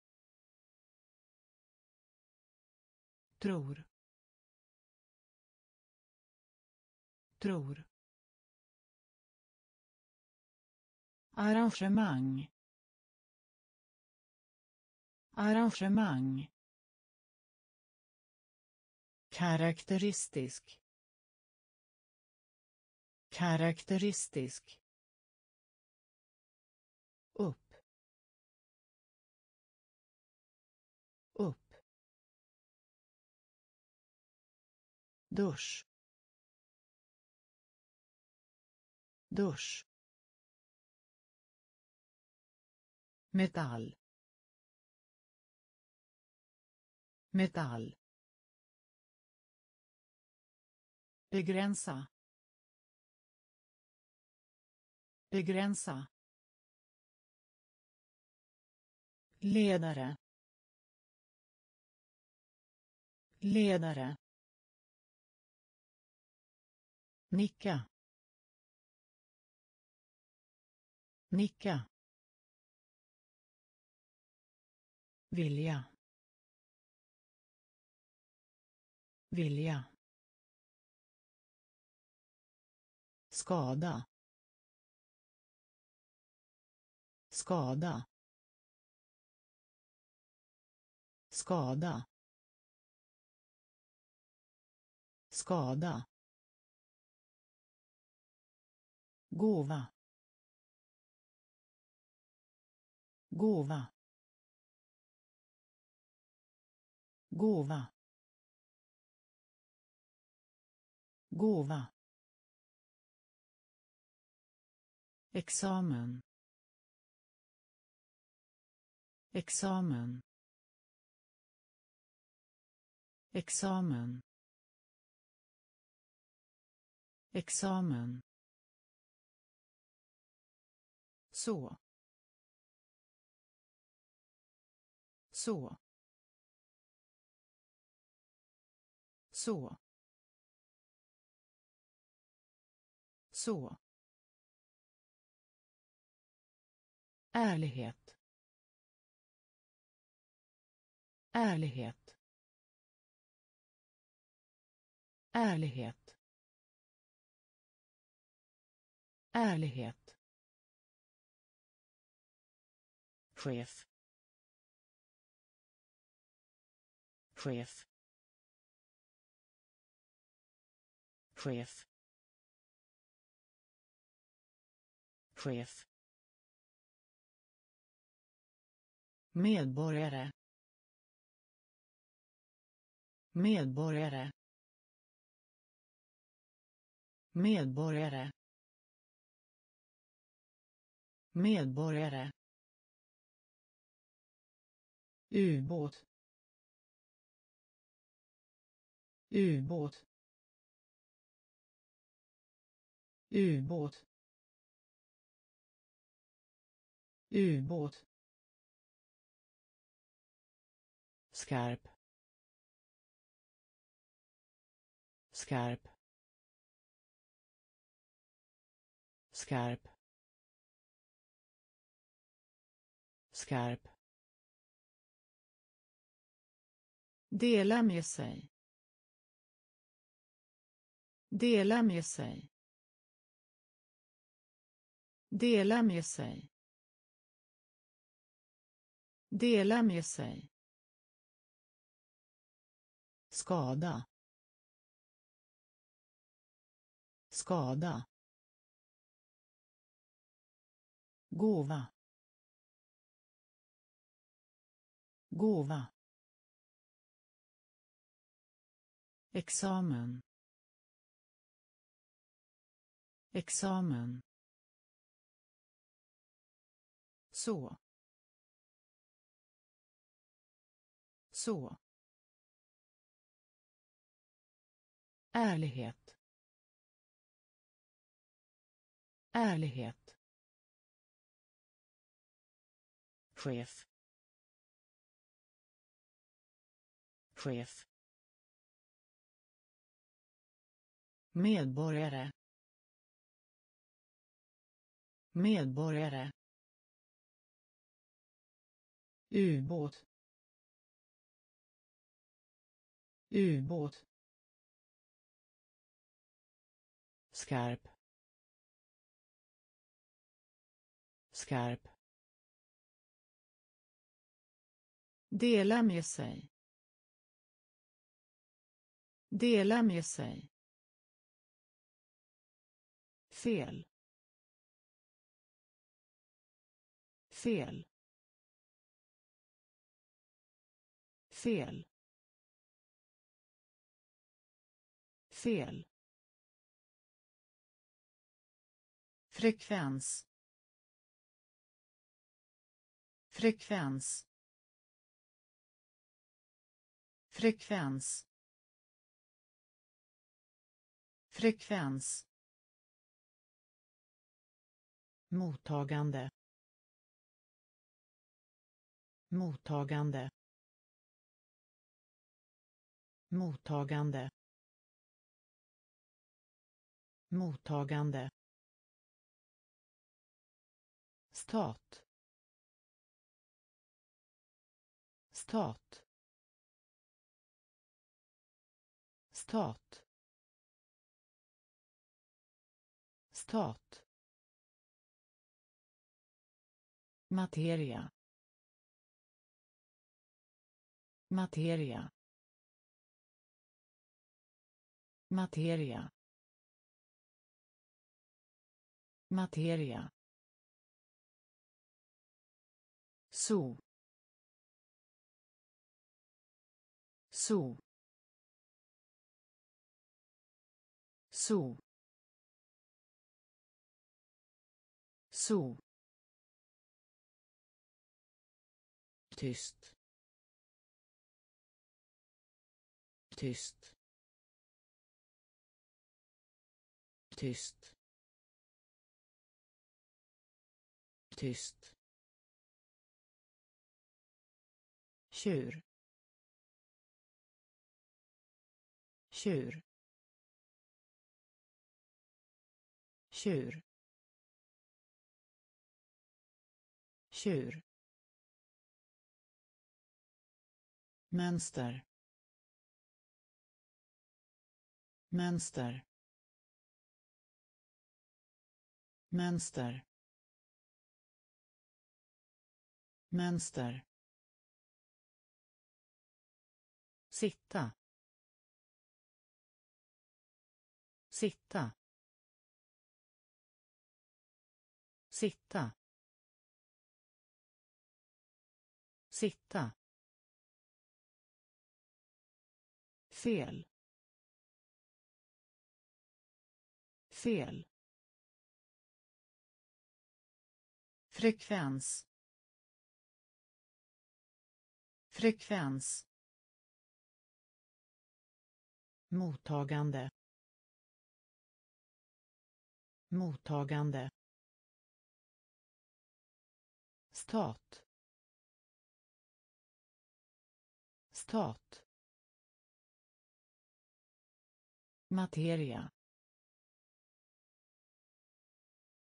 Tror. Tror. Arrangemang. Arrangemang. Karaktäristisk karaktäristisk dusch. Dusch. Metall. Metall. Begränsa. Begränsa. Ledare. Ledare nicka. Nicka. Vilja. Vilja. Skada. Skada. Skada. Skada. Gåva. Gåva. Gåva. Gåva. Examen. Examen. Examen. Examen. Så. Så. Så. Så. Ärlighet. Ärlighet. Ärlighet. Ärlighet. Chef. Chef. Chef. Chef. Medborgare. Medborgare. Medborgare. Medborgare ubåt ubåt ubåt ubåt. Skarp. Skarp. Skarp. Skarp. Dela med sig. Dela med sig. Dela med sig. Dela med sig. Skada. Skada. Gåva. Gåva. Examen. Examen. Så. Så. Ärlighet. Ärlighet. Chef. Chef. Medborgare. Medborgare. Ubåt. Ubåt. Skarp. Skarp. Dela med sig. Dela med sig fel. Fel. Fel. Fel. Frekvens. Frekvens. Frekvens. Frekvens mottagande. Mottagande. Mottagande. Mottagande. Stat. Stat. Stat. Stat. Materia. Materia. Materia. Materia. So so so so tyst. Tyst. Tyst. Tyst. Tjur. Tjur. Tjur. Tjur. Mönster. Mönster. Mönster. Mönster. Sitta. Sitta. Sitta. Sitta. Fel. Fel. Frekvens. Frekvens. Mottagande. Mottagande. Stat. Stat. Materia.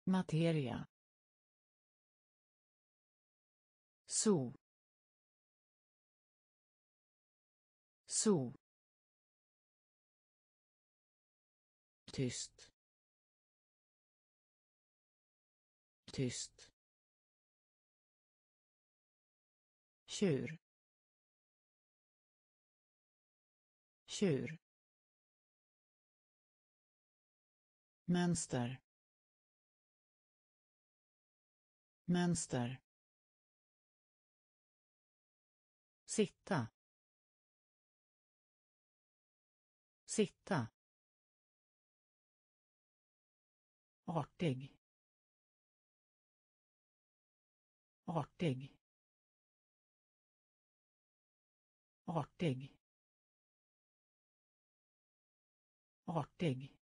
Materia. So. So. Tyst. Tyst. Tjur tjur mönster. Mönster. Sitta. Sitta. Artig. Artig. Artig. Artig.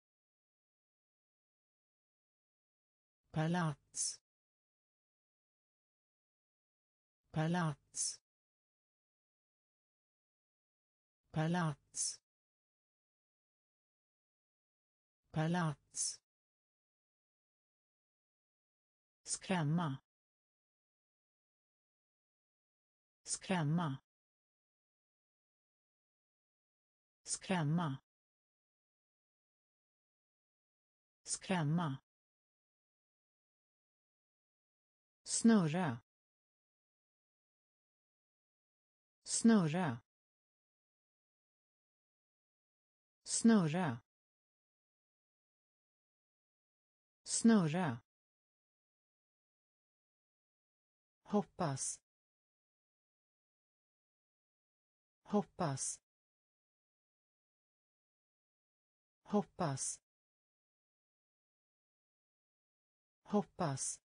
Palats. Palats. Palats. Palats. Skrämma. Skrämma. Skrämma. Skrämma. Snurra. Snurra. Snurra. Snurra. Hoppas. Hoppas. Hoppas. Hoppas.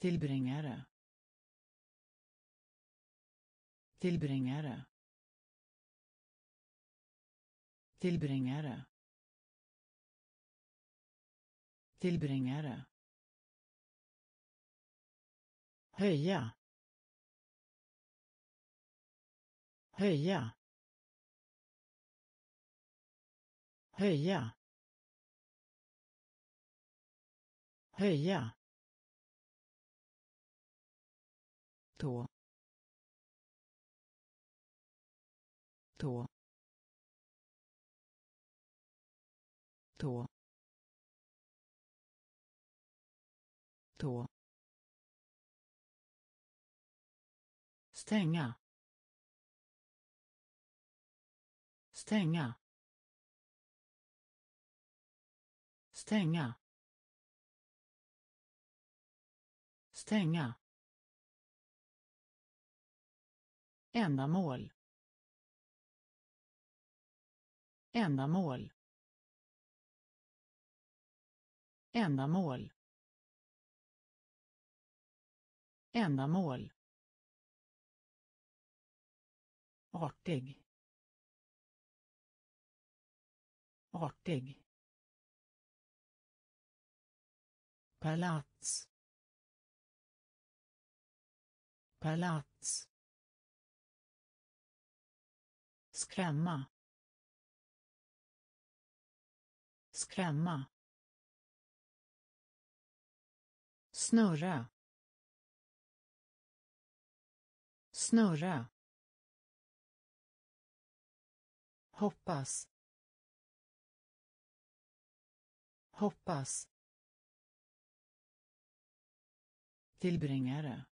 Tillbringare. Tillbringare. Tillbringare. Tillbringare. Höja. Höja. Höja. Höja. Tå. Tå. Tå. Tå. Stänga. Stänga. Stänga. Stänga. Ändamål. Ändamål. Ändamål. Ändamål. Artig. Artig. Palats. Palats. Skrämma. Skrämma. Snurra. Snurra. Hoppas. Hoppas. Tillbringare.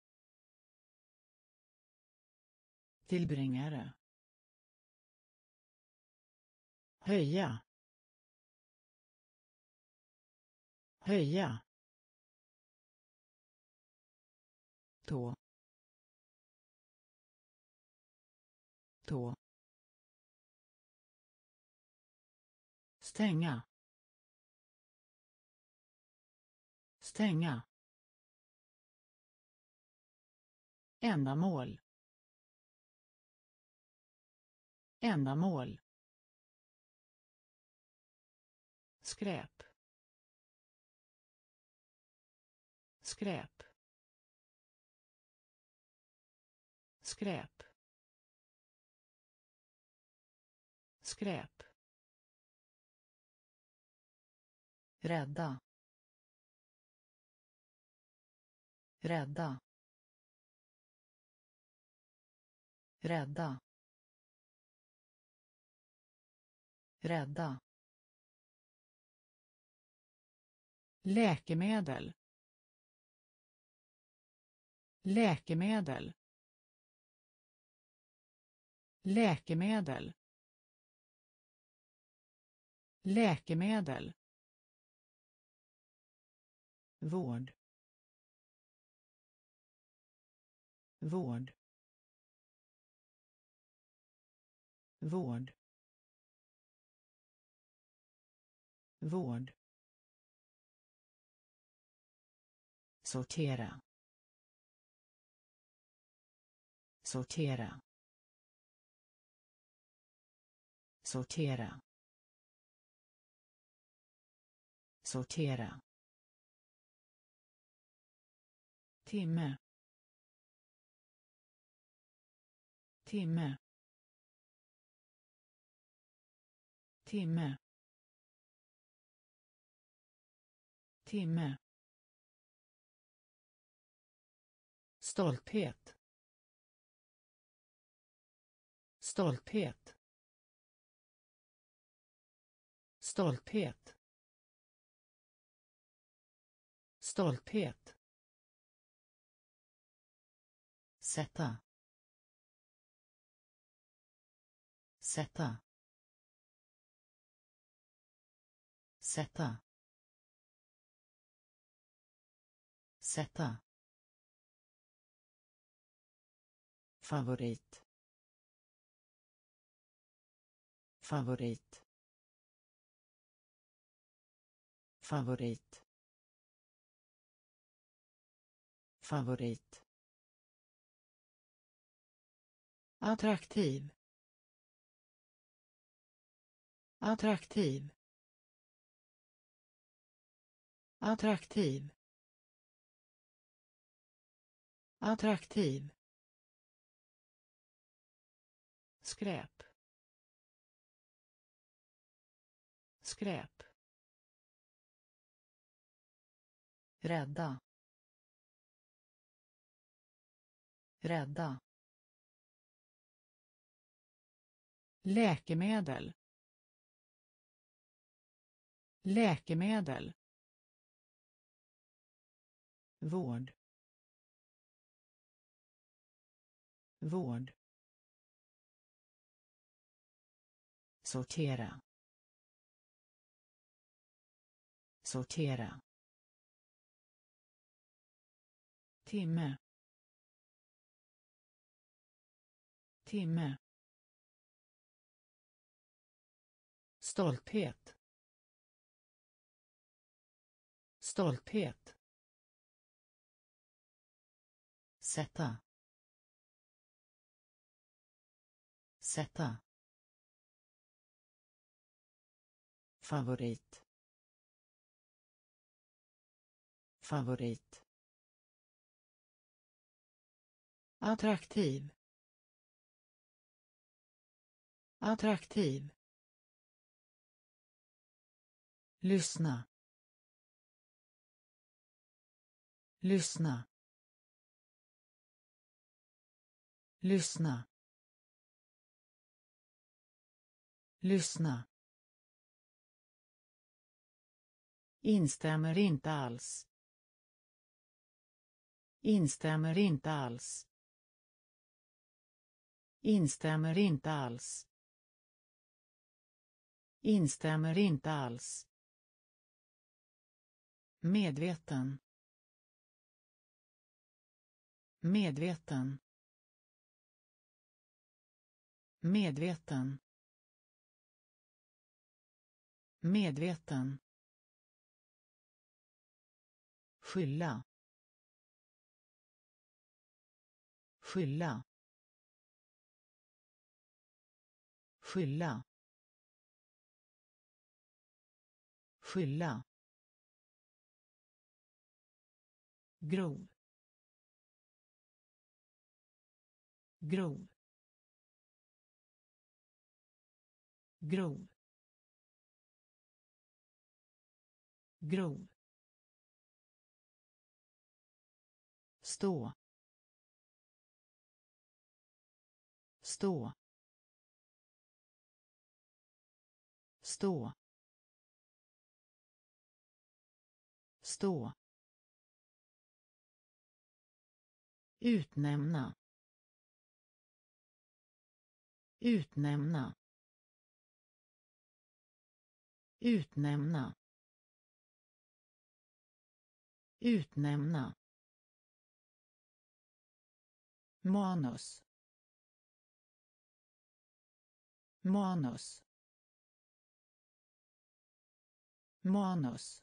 Tillbringare. Höja. Höja. Tå. Tå. Stänga. Stänga. Ändamål. Ändamål. Skräp. Skräp. Skräp. Skräp. Rädda. Rädda. Rädda. Rädda. Läkemedel. Läkemedel. Läkemedel. Läkemedel. Vård. Vård. Vård. Vård. Sortera. Sortera. Sortera. Sortera. Timme. Timme. Timme. Timme. Stolthet. Stolthet. Stolthet. Stolthet. Sätta. Sätta. Sätta. Sätta. Favorit. Favorit. Favorit. Favorit. Attraktiv. Attraktiv. Attraktiv. Attraktiv. Skräp. Skräp. Rädda. Rädda. Läkemedel. Läkemedel. Vård. Vård sortera. Sortera. Timme. Timme. Stolthet. Stolthet. Sätta. Sätta. Favorit. Favorit. Attraktiv. Attraktiv. Lyssna. Lyssna. Lyssna. Lyssna. Instämmer inte alls. Instämmer inte alls. Instämmer inte alls. Instämmer inte alls. Medveten. Medveten. Medveten. Medveten skylla. Skylla. Skylla. Skylla. Grov. Grov. Grov. Grov. Stå. Stå. Stå. Stå. Utnämna. Utnämna. Utnämna. Utnämna. Manus. Manus. Manus.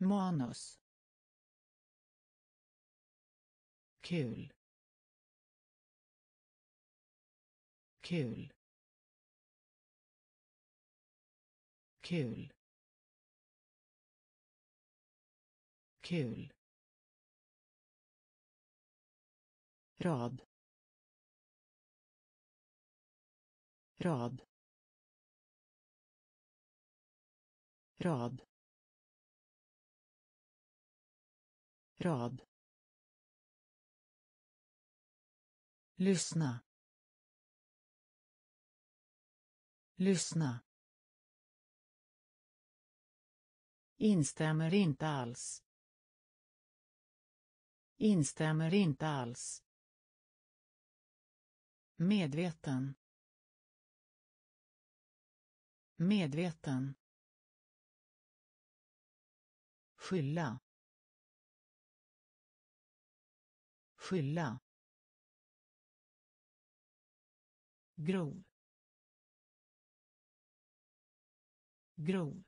Manus. Kul. Kul. Kul. Kul. Rad. Rad. Rad. Rad. Lyssna. Lyssna. Instämmer inte alls. Instämmer inte alls medveten. Medveten. Skylla. Skylla. Grov. Grov.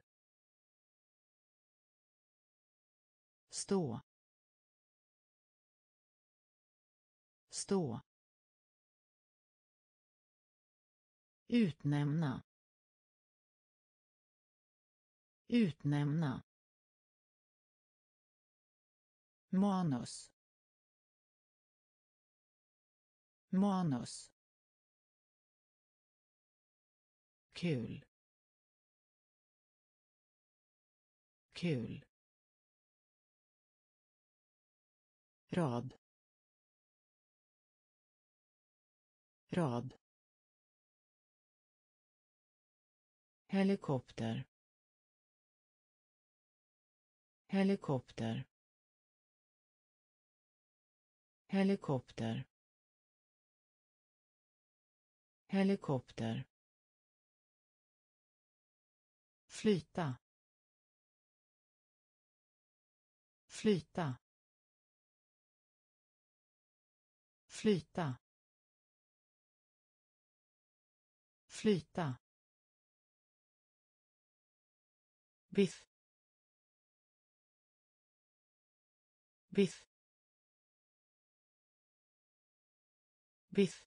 Stå. Stå. Utnämna. Utnämna. Manus. Manus. Kul. Kul. Rad. Rad. Helikopter. Helikopter. Helikopter. Helikopter. Flyta. Flyta. Flyta. Flyta. Biff biff biff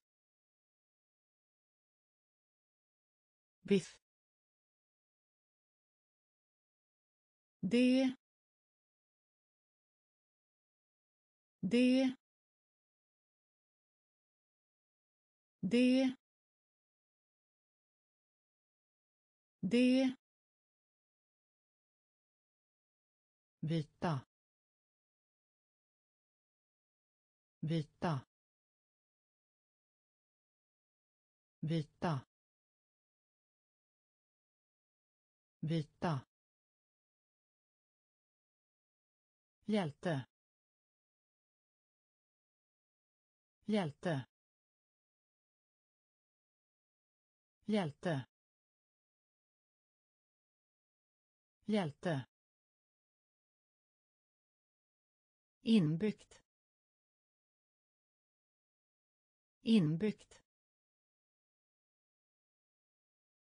biff det det det det vita. Vita. Vita. Vita. Hjälte. Hjälte. Hjälte. Hjälte. Inbyggt. Inbyggt.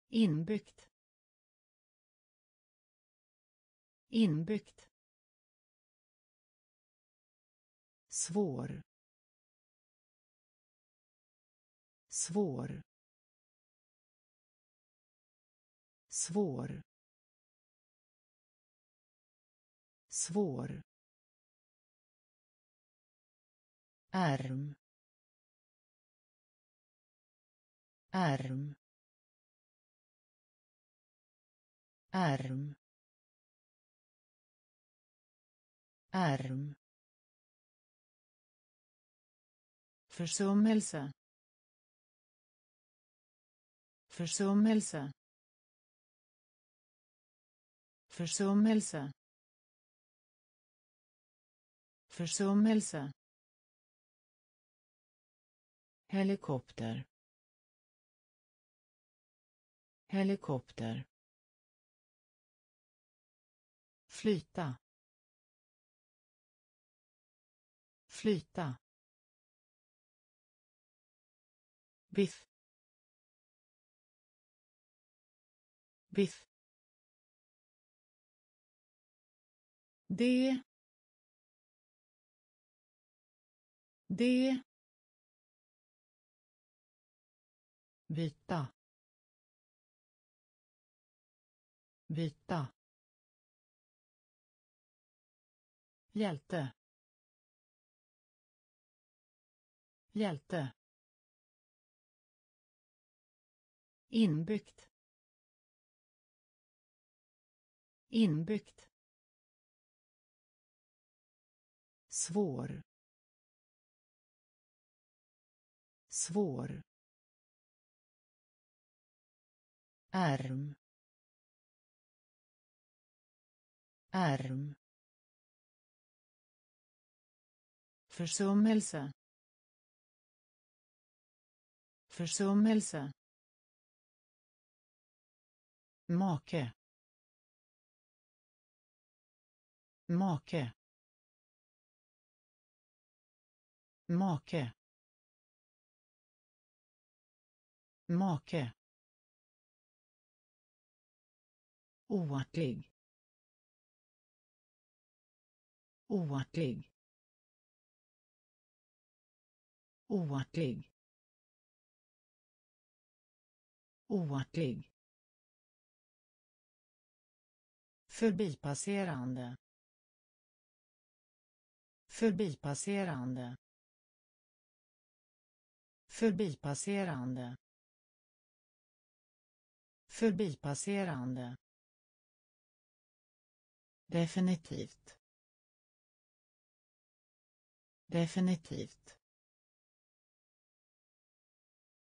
Inbyggt. Inbyggt. Svår. Svår. Svår. Svår. Arm. Arm. Arm. Arm. försummelse försummelse försummelse försummelse helikopter. Helikopter. Flyta. Flyta. Biff. Biff. Det det vita. Vita. Hjälte. Hjälte. Inbyggt. Inbyggt. Svår. Svår. Arm. Arm. försummelse försummelse make. Make. Make. Make. Oartig oartig oartig oartlig. Förbipasserande. Förbipasserande. Förbipasserande. Förbipasserande definitivt. Definitivt.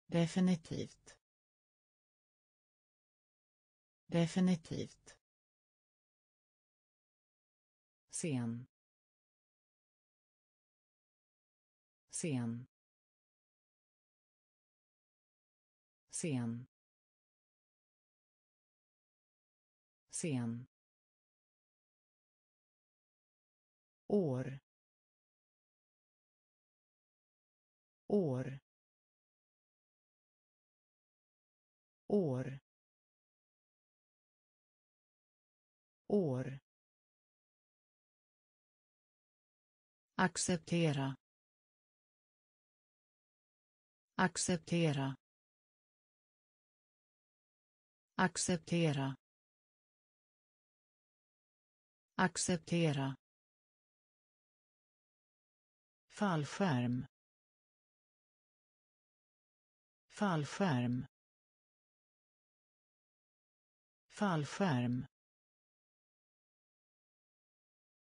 Definitivt. Definitivt. Sen sen sen sen år. År. År. År. Acceptera. Acceptera. Acceptera. Acceptera fallskärm. Fallskärm. Fallskärm.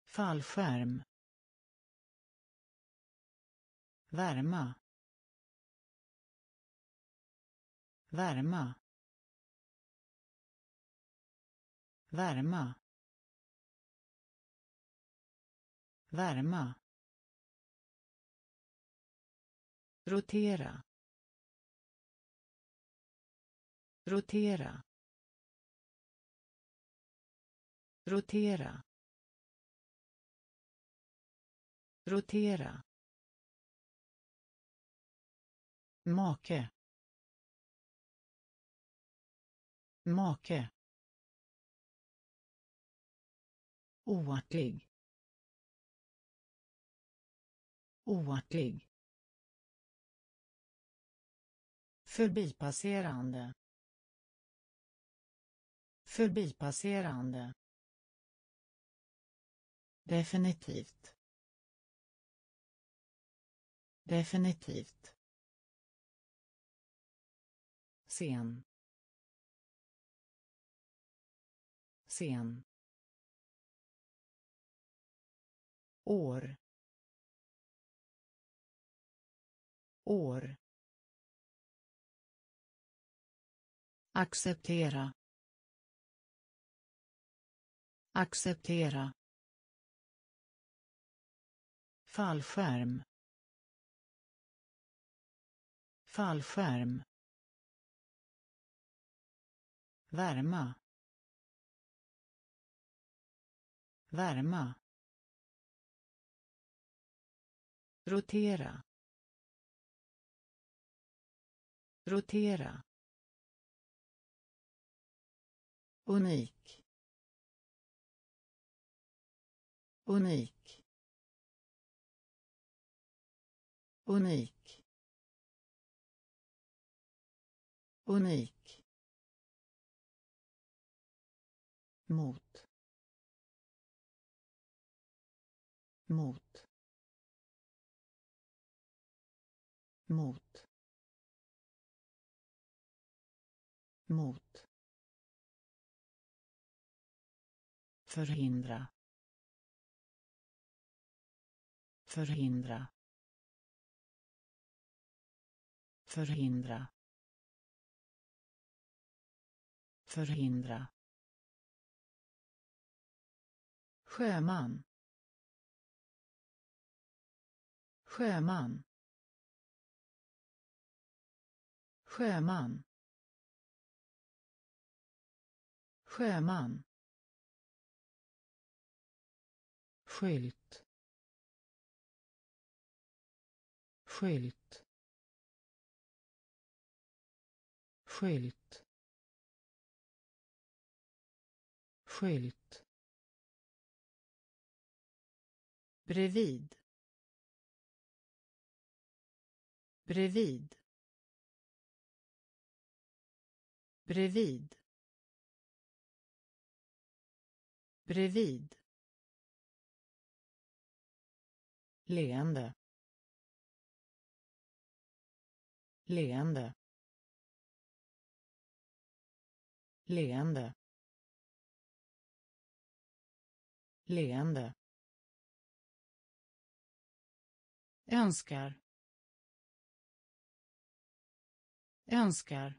Fallskärm. Värma. Värma. Värma. Värma. Rotera. Rotera. Rotera. Rotera. Make. Make. Oartlig. Oartlig. Förbipasserande förbipasserande definitivt definitivt sen sen år år. Acceptera. Acceptera. Fallskärm. Fallskärm. Värma. Värma. Rotera. Rotera. Unik. Unik. Unik. Unik. Mot. Mot. Mot. Mot. Förhindra förhindra förhindra förhindra. Sjöman. Sjöman. Sjöman. Sjöman. Skylt. Skylt. Skylt. Skylt. Bredvid. Bredvid. Bredvid. Bredvid. Leende. Leende. Leende. Leende. Önskar. Önskar.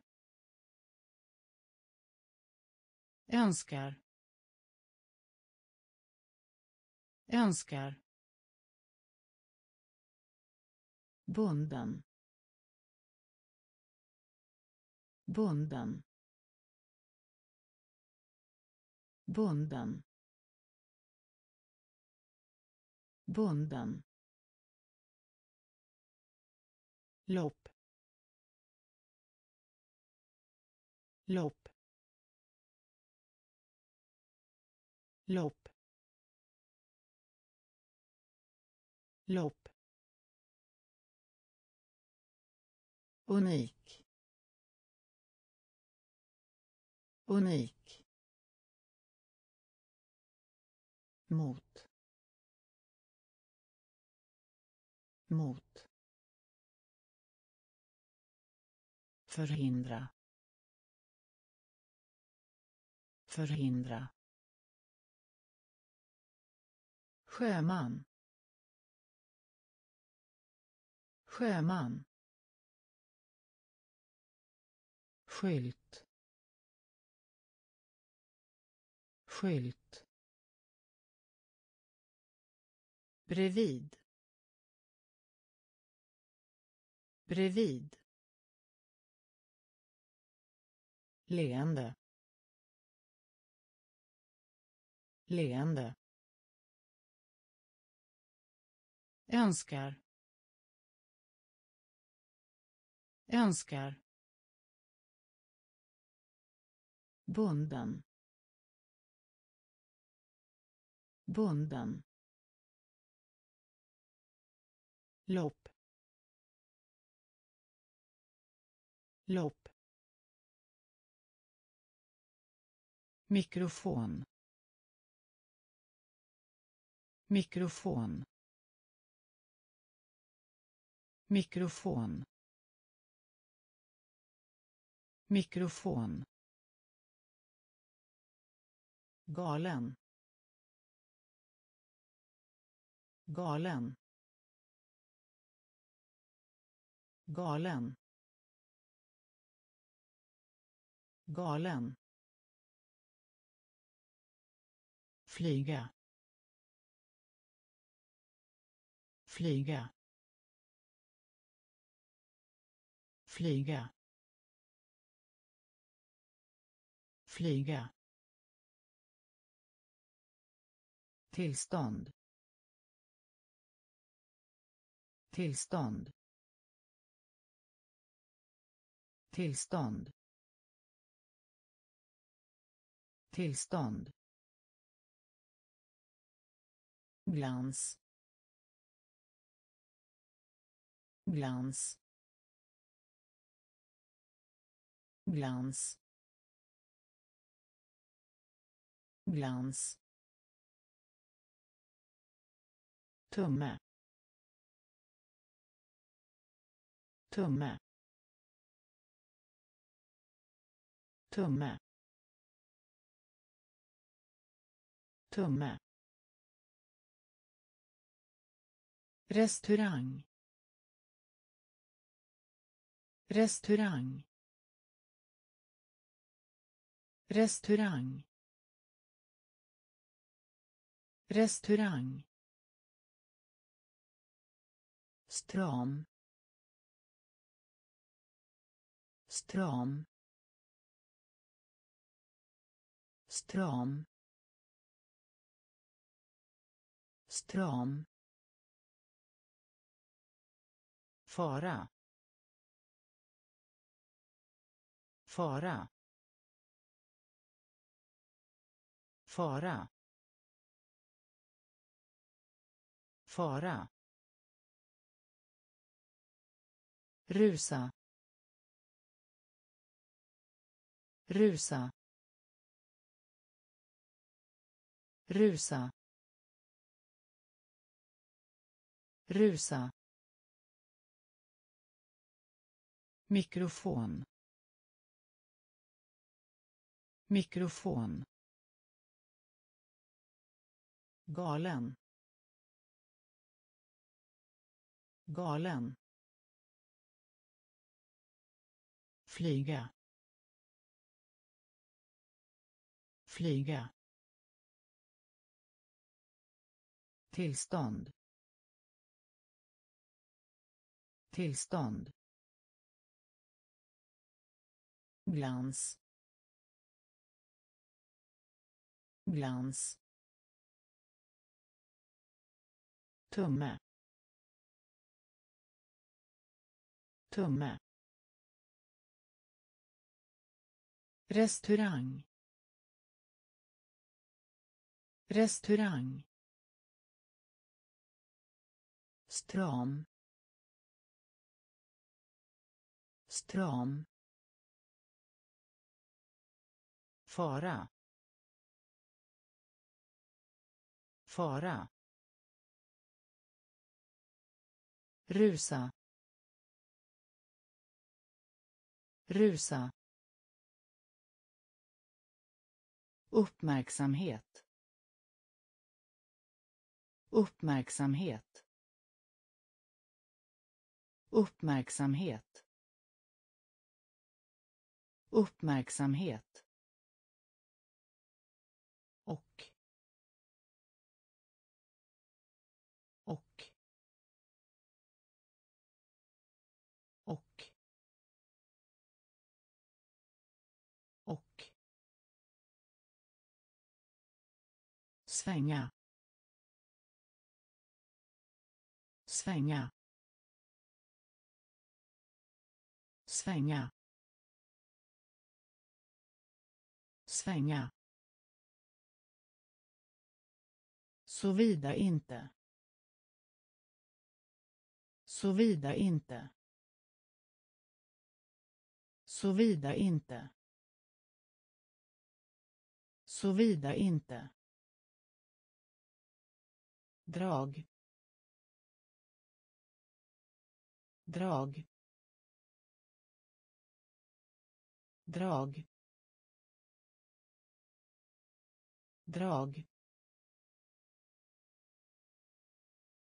Önskar. Önskar. Bunden. Bunden. Bunden. Bunden. Lopp. Lopp. Lopp. Lopp. Unik. Unik. Mot. Mot. Förhindra. Förhindra. Sjöman. Sjöman. Skylt. Skylt. Bredvid. Bredvid. Leende. Leende. Önskar. Önskar. Bunden bunden lopp lopp mikrofon mikrofon mikrofon mikrofon galen. Galen. Galen. Galen. Flyga. Flyga. Flyga. Flyga. Tillstånd. Tillstånd. Tillstånd. Tillstånd. Glans. Glans. Glans. Glans. Tumme. Tumme. Tumme. Tumme. Restaurang. Restaurang. Restaurang. Restaurang stram. Stram. Stram. Stram. Fara. Fara. Fara. Fara. Rusa rusa rusa rusa. Mikrofon. Mikrofon. Galen. Galen. Flyga. Flyga. Tillstånd. Tillstånd. Glans. Glans. Tumme. Tumme. Restaurang. Restaurang. Stram. Stram. Fara. Fara. Rusa. Rusa. Uppmärksamhet. Uppmärksamhet. Uppmärksamhet. Uppmärksamhet. Svänga svänga svänga svänga Såvida inte. Såvida inte. Såvida inte. Såvida inte. Drag. Drag. Drag. Drag.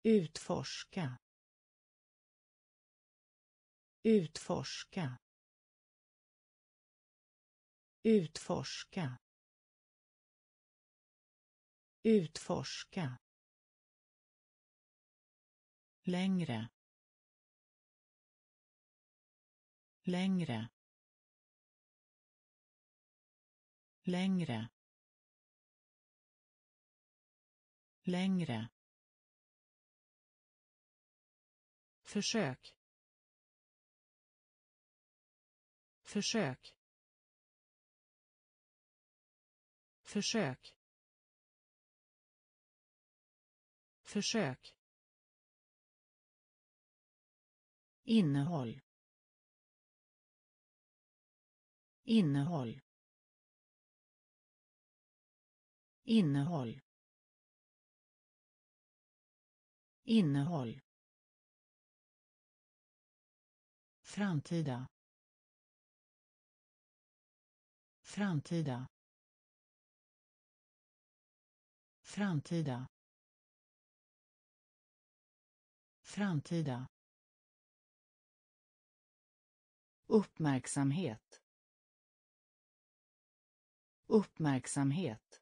Utforska. Utforska. Utforska. Utforska. Längre. Längre. Längre. Längre. Försök. Försök. Försök. Försök. Innehåll. Innehåll. Innehåll. Innehåll. Framtida. Framtida. Framtida. Framtida. Uppmärksamhet. Uppmärksamhet.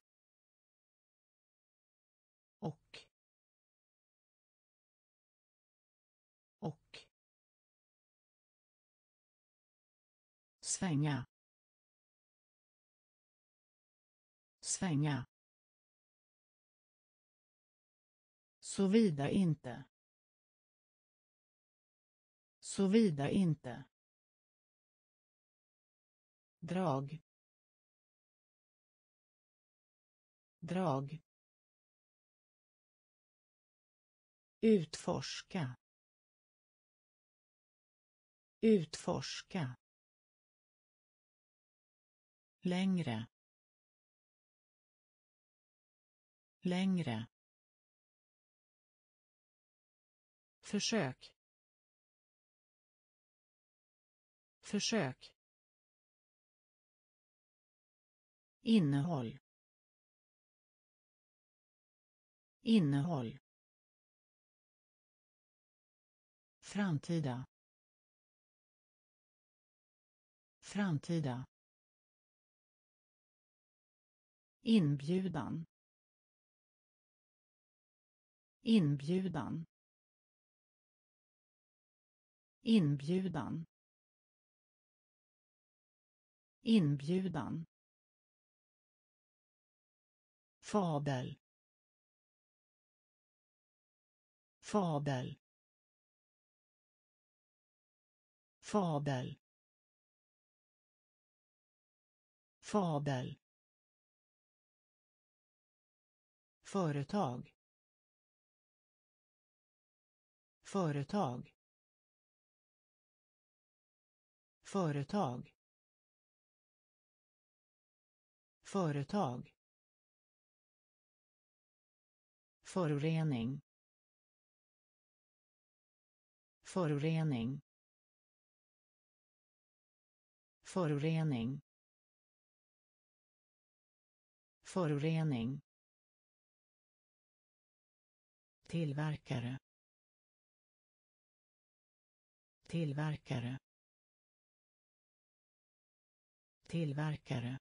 Och. Och. Svänga. svänga Såvida inte. Såvida inte. Drag. Drag. Utforska. Utforska. Längre. Längre. Försök. Försök. Innehåll. Innehåll. Framtida. Framtida. Inbjudan. Inbjudan. Inbjudan. Inbjudan. Fabel. Fabel. Fabel. Fabel. Företag. Företag. Företag. Företag. Förorening. Förorening. Förorening. Förorening. Tillverkare. Tillverkare. Tillverkare.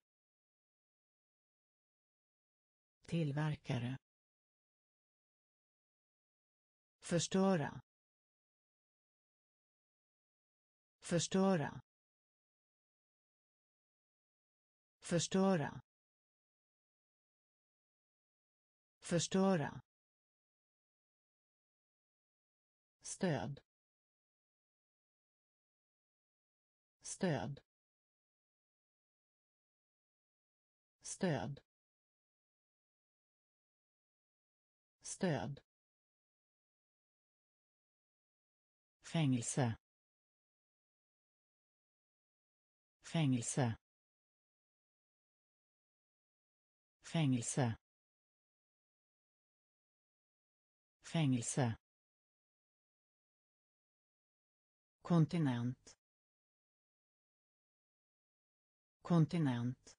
Tillverkare. Förstöra. Förstöra. Förstöra. Förstöra. Stöd. Stöd. Stöd. Stöd. Fängelse. Fängelse. Fängelse. Fängelse. Kontinent. Kontinent.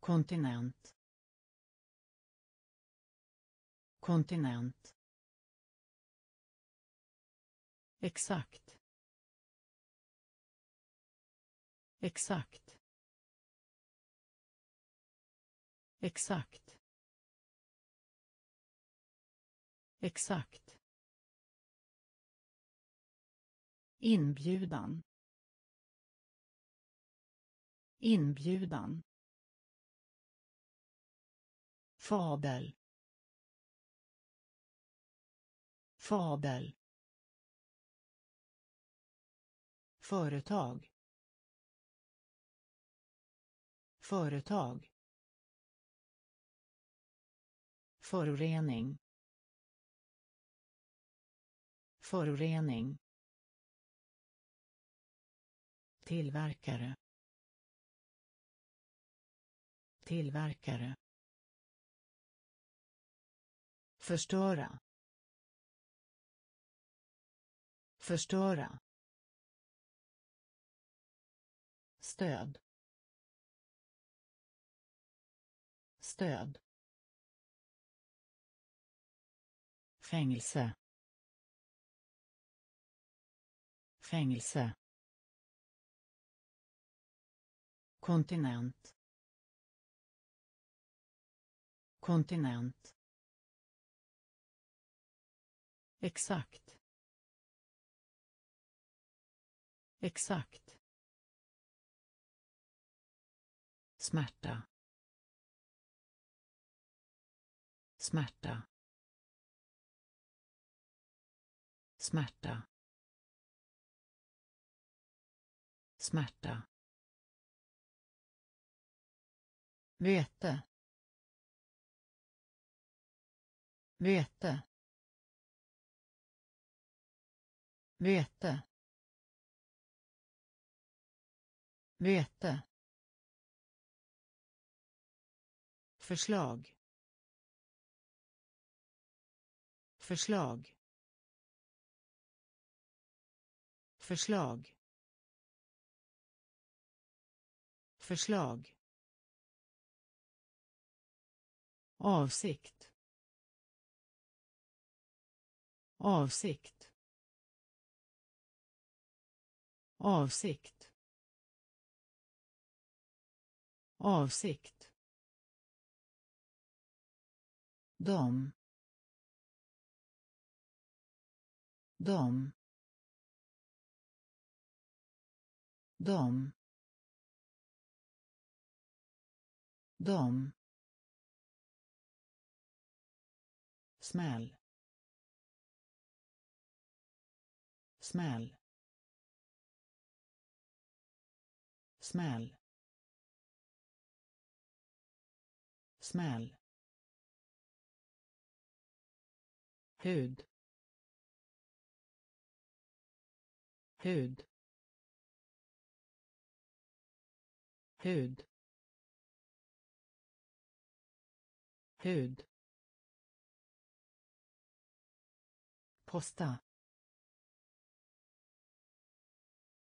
Kontinent. Kontinent. Exakt. Exakt. Exakt. Exakt. Inbjudan. Inbjudan. Fabel. Fabel. Företag. Företag. Förorening. Förorening. Tillverkare. Tillverkare. Förstöra. Förstöra. Stöd. Stöd. Fängelse. Fängelse. Kontinent. Kontinent. Exakt. Exakt. Smärta. Smärta. Smärta. Smärta. Vete. Vete. Vete. Vete. Förslag. Förslag. Förslag. Förslag. Avsikt. Avsikt. Avsikt. Avsikt. Dom dom dom dom smäll. Smäll. Smäll. Smäll. Hud. Hud. Hud. Hud. Posta.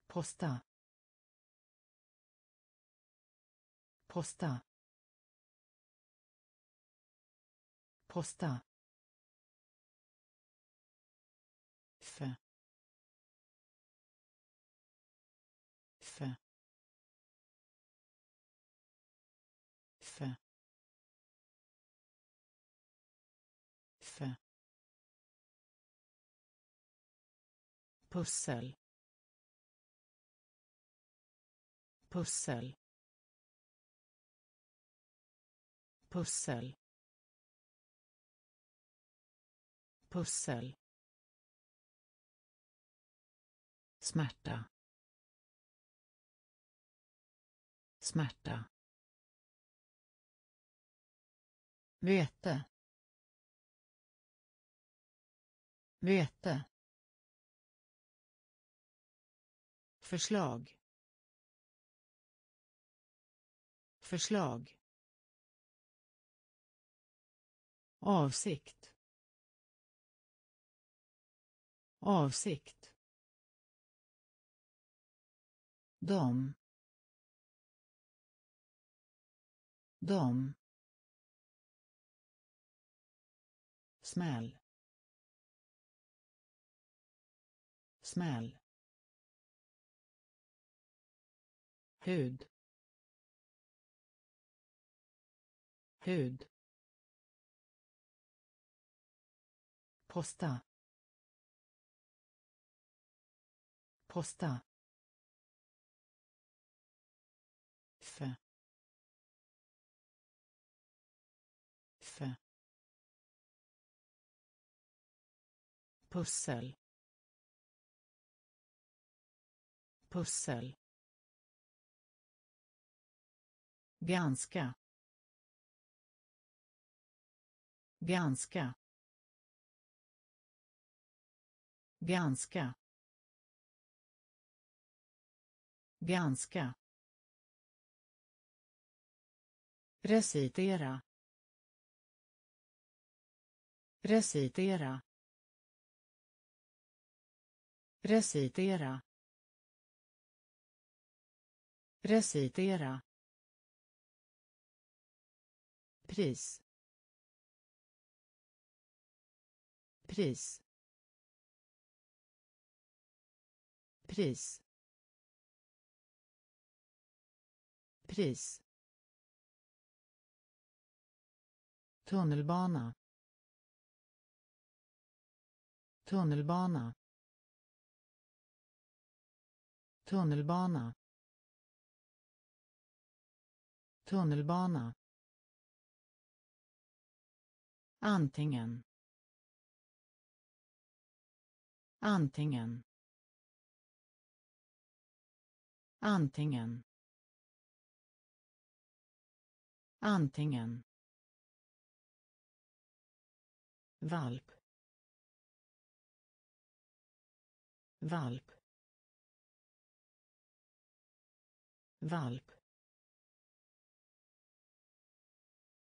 Posta. Posta. Posta. Pussel. Pussel. Pussel. Pussel. Smärta. Smärta. Vete. Vete. Förslag. Förslag. Avsikt. Avsikt. Dom. Dom. Smäll. Smäll. Hud. Hud. Posta. Posta. F. F. pussel. Pussel. Ganska ganska ganska ganska recitera. Recitera. Recitera. Recitera pris. Pris. Pris. Pris. Tunnelbana. Tunnelbana. Tunnelbana. Tunnelbana antingen. Antingen. Antingen. Antingen. Valp. Valp. Valp.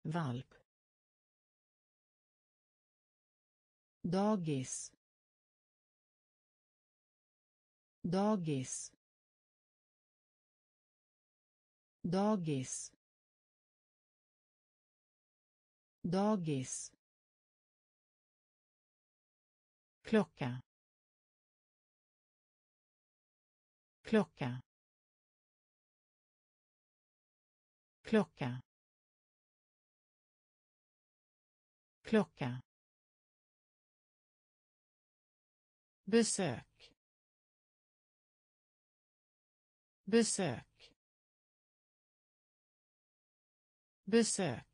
Valp. Dagis. Dagis. Dagis. Dagis. Klocka. Klocka. Klocka. Klocka. Besök. Besök. Besök.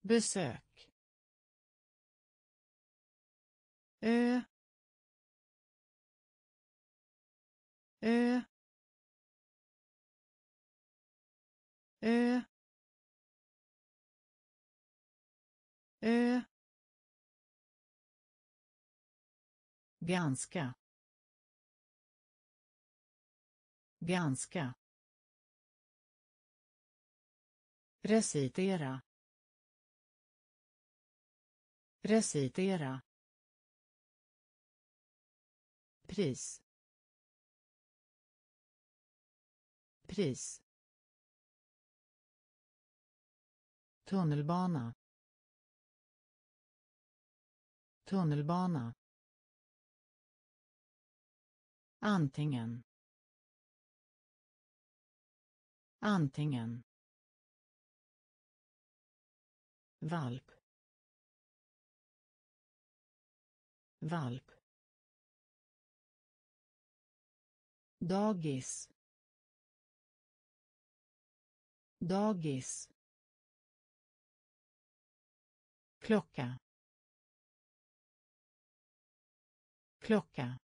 Besök. Ö. Ö. Ö. Ö. ganska ganska recitera. Recitera. Pris. Pris. Tunnelbana. Tunnelbana antingen. Antingen. Valp. Valp. Dagis. Dagis. Klocka. Klocka.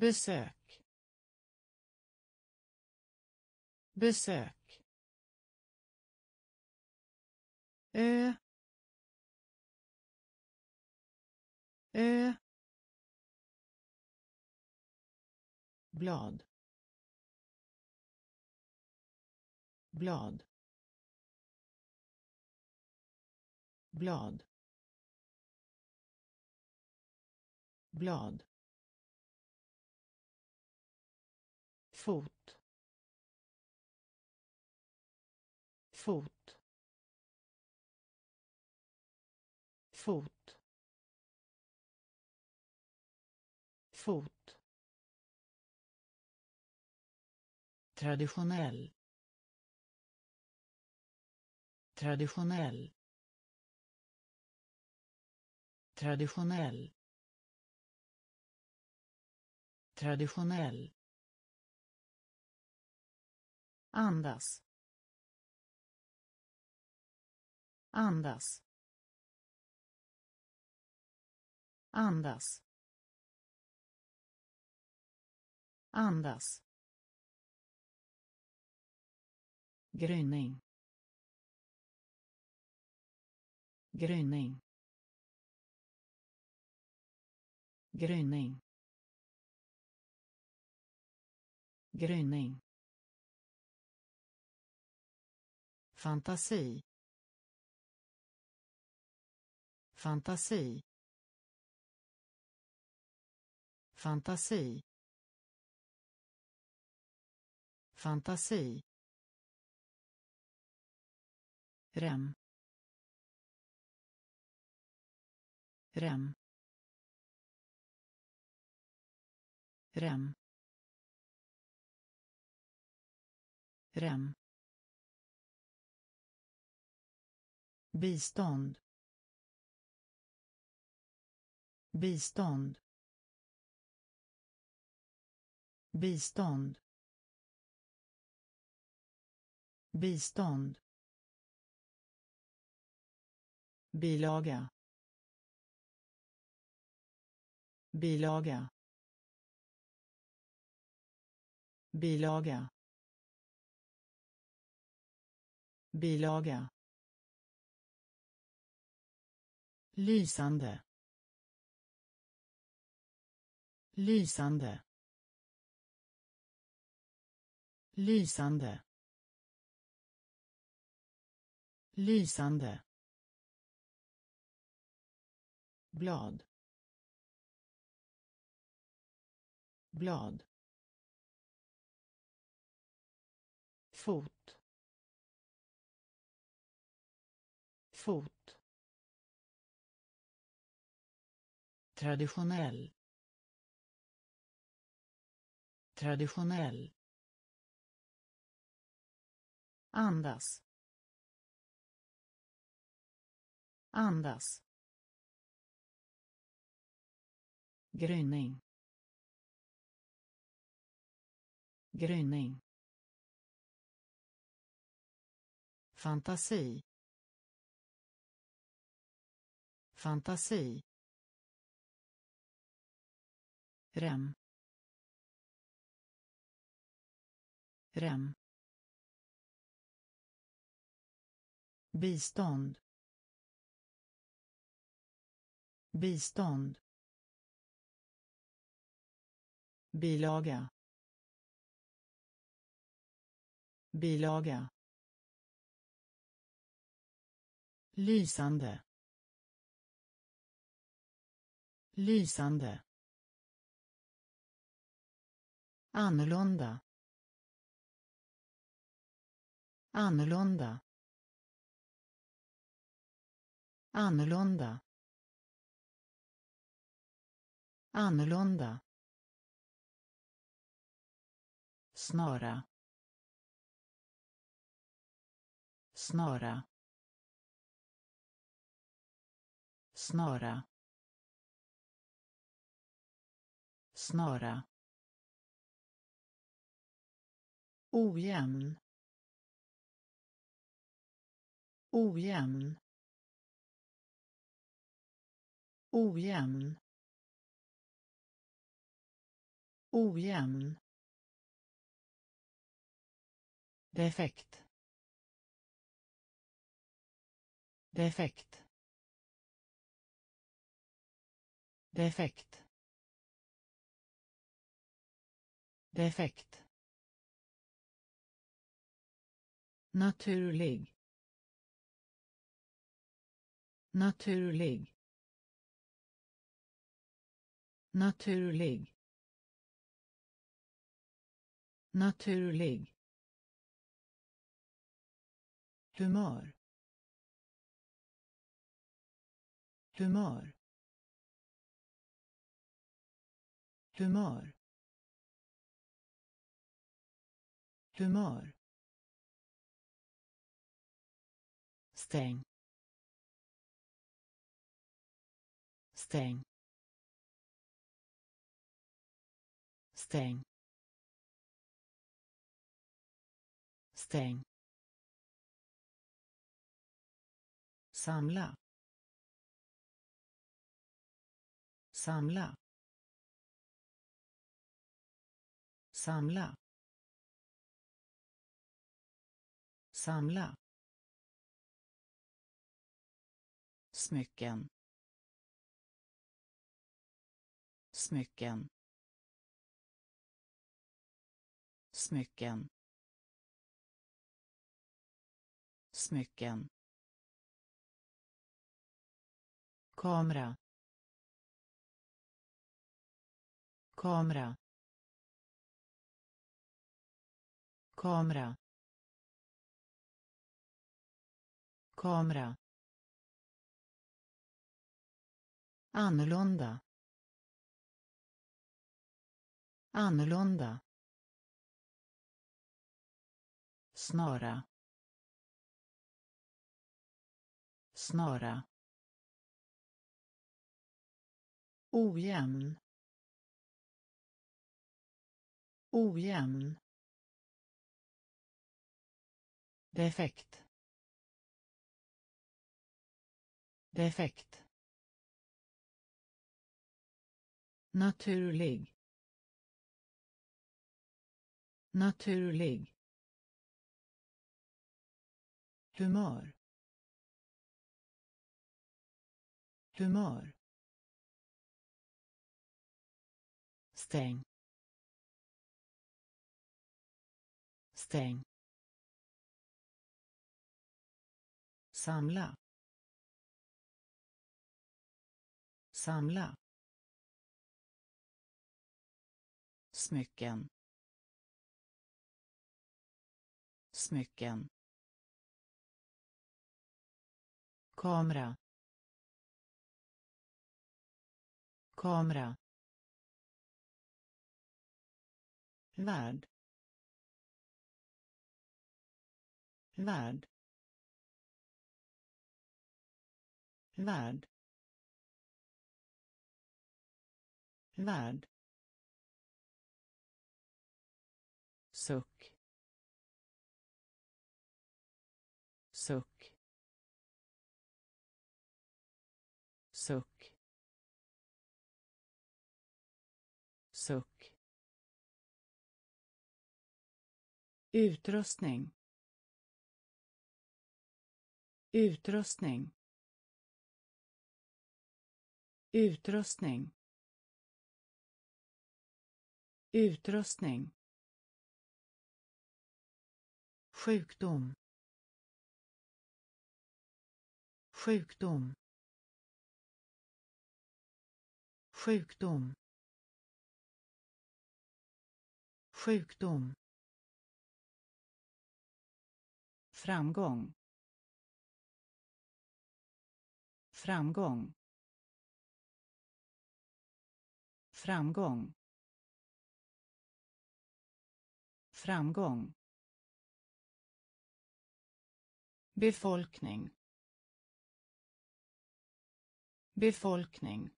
Besök. Besök. Ö. Ö. Blad. Blad. Blad. Blad. Fot. Fot. Fot. Fot. Traditionell. Traditionell. Traditionell. Traditionell andas. Andas. Andas. Andas. Gryning. Gryning. Gryning. Gryning. Fantasi. Fantasi. Fantasi. Fantasi. Rem. Rem. Rem. Rem. Bistånd. Bistånd. Bistånd. Bistånd. Bilaga. Bilaga. Bilaga. Bilaga. Lysande. Lysande. Lysande. Lysande. Blad. Blad. Fot. Fot. Traditionell. Traditionell. Andas. Andas. Gryning. Gryning. Fantasi. Fantasi. Rem. Rem. Bistånd. Bistånd. Bilaga. Bilaga. Lysande. Lysande annorlunda. Annorlunda. Annorlunda. Annorlunda. Snara. Snara. Snara. Snara. Ojämn. Ojämn. Ojämn. Ojämn. Defekt. Defekt. Defekt. Defekt. Naturlig naturlig naturlig naturlig. Humör. Humör. Humör. Humör. Stäng. Stäng. Stäng. Stäng. Samla. Samla. Samla. Samla. Smycken. Smycken. Smycken. Smycken. Kamera. Kamera. Kamera. Kamera. Annorlunda. Annorlunda. Snara. Snara. Ojämn. Ojämn. Defekt. Defekt. Naturlig. Naturlig. Humör. Humör. Stäng. Stäng. Samla. Samla. Smycken. Smycken. Kamera. Kamera. Värld. Värld. Värld. Värld. Utrustning. Utrustning. Utrustning. Utrustning. Sjukdom. Sjukdom. Sjukdom. Sjukdom. Framgång. Framgång. Framgång. Framgång. Befolkning. Befolkning.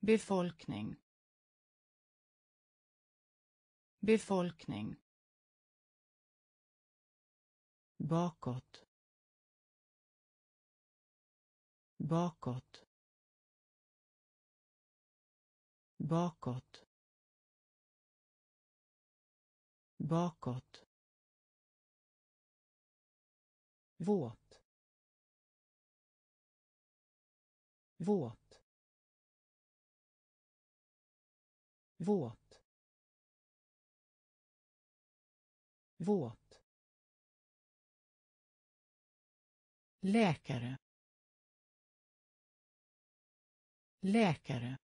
Befolkning. Befolkning bakåt. Bakåt. Bakåt. Bakåt. Våt. Våt. Våt. Våt. Läkare. Läkare.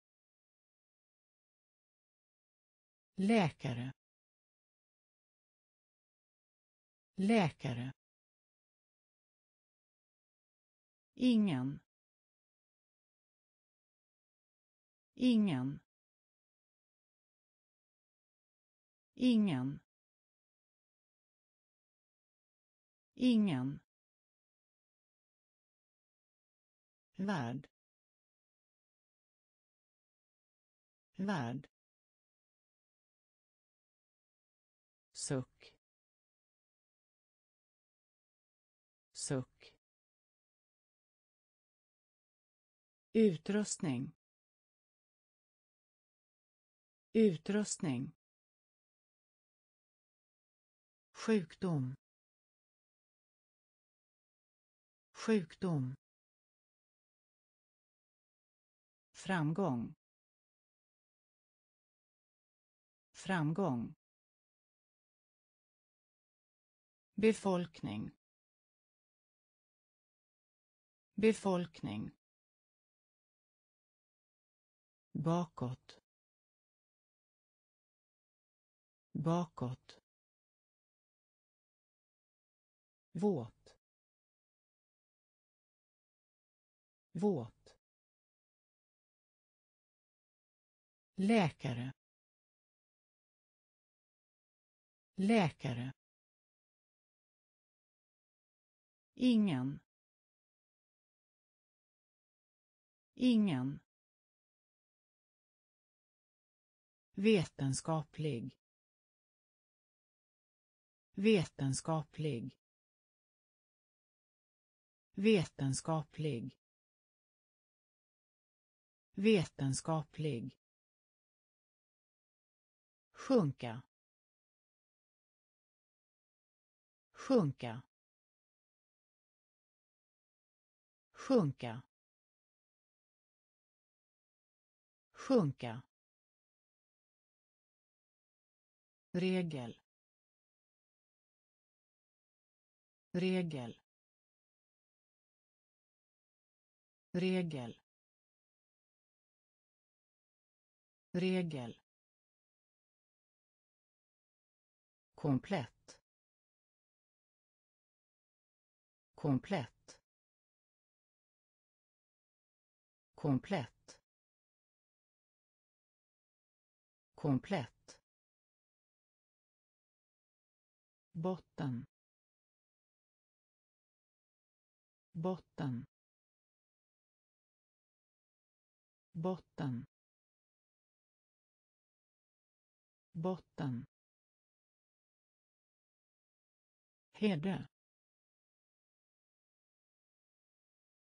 Läkare. Läkare. Ingen. Ingen. Ingen. Ingen. Värld. Värld. Suck. Suck. Utrustning. Utrustning. Sjukdom. Sjukdom framgång. Framgång. Befolkning. Befolkning. Bakåt. Bakåt. Våt. Våt. Läkare. Läkare. Ingen. Ingen. Vetenskaplig. Vetenskaplig. Vetenskaplig. Vetenskaplig sjunka. Sjunka. Sjunka. Sjunka. Regel. Regel. Regel. Regel. Komplett. Komplett. Komplett. Komplett. Botten. Botten. Botten. Botten. Hede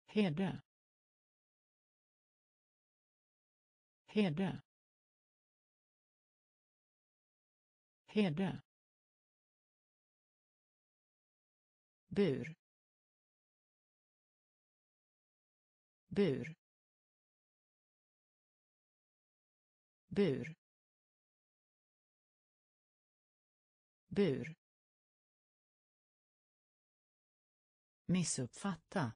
Hede Hede Hede bur. Bur. Bur. Bur. Missuppfatta.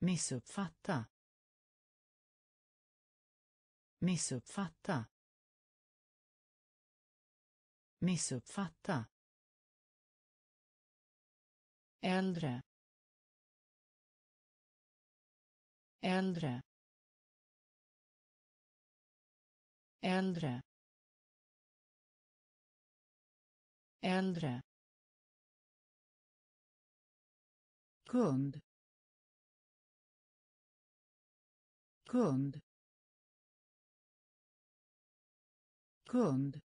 Missuppfatta. Missuppfatta. Missuppfatta. Äldre. Äldre. Äldre. Äldre. Kund. Kund. Kund.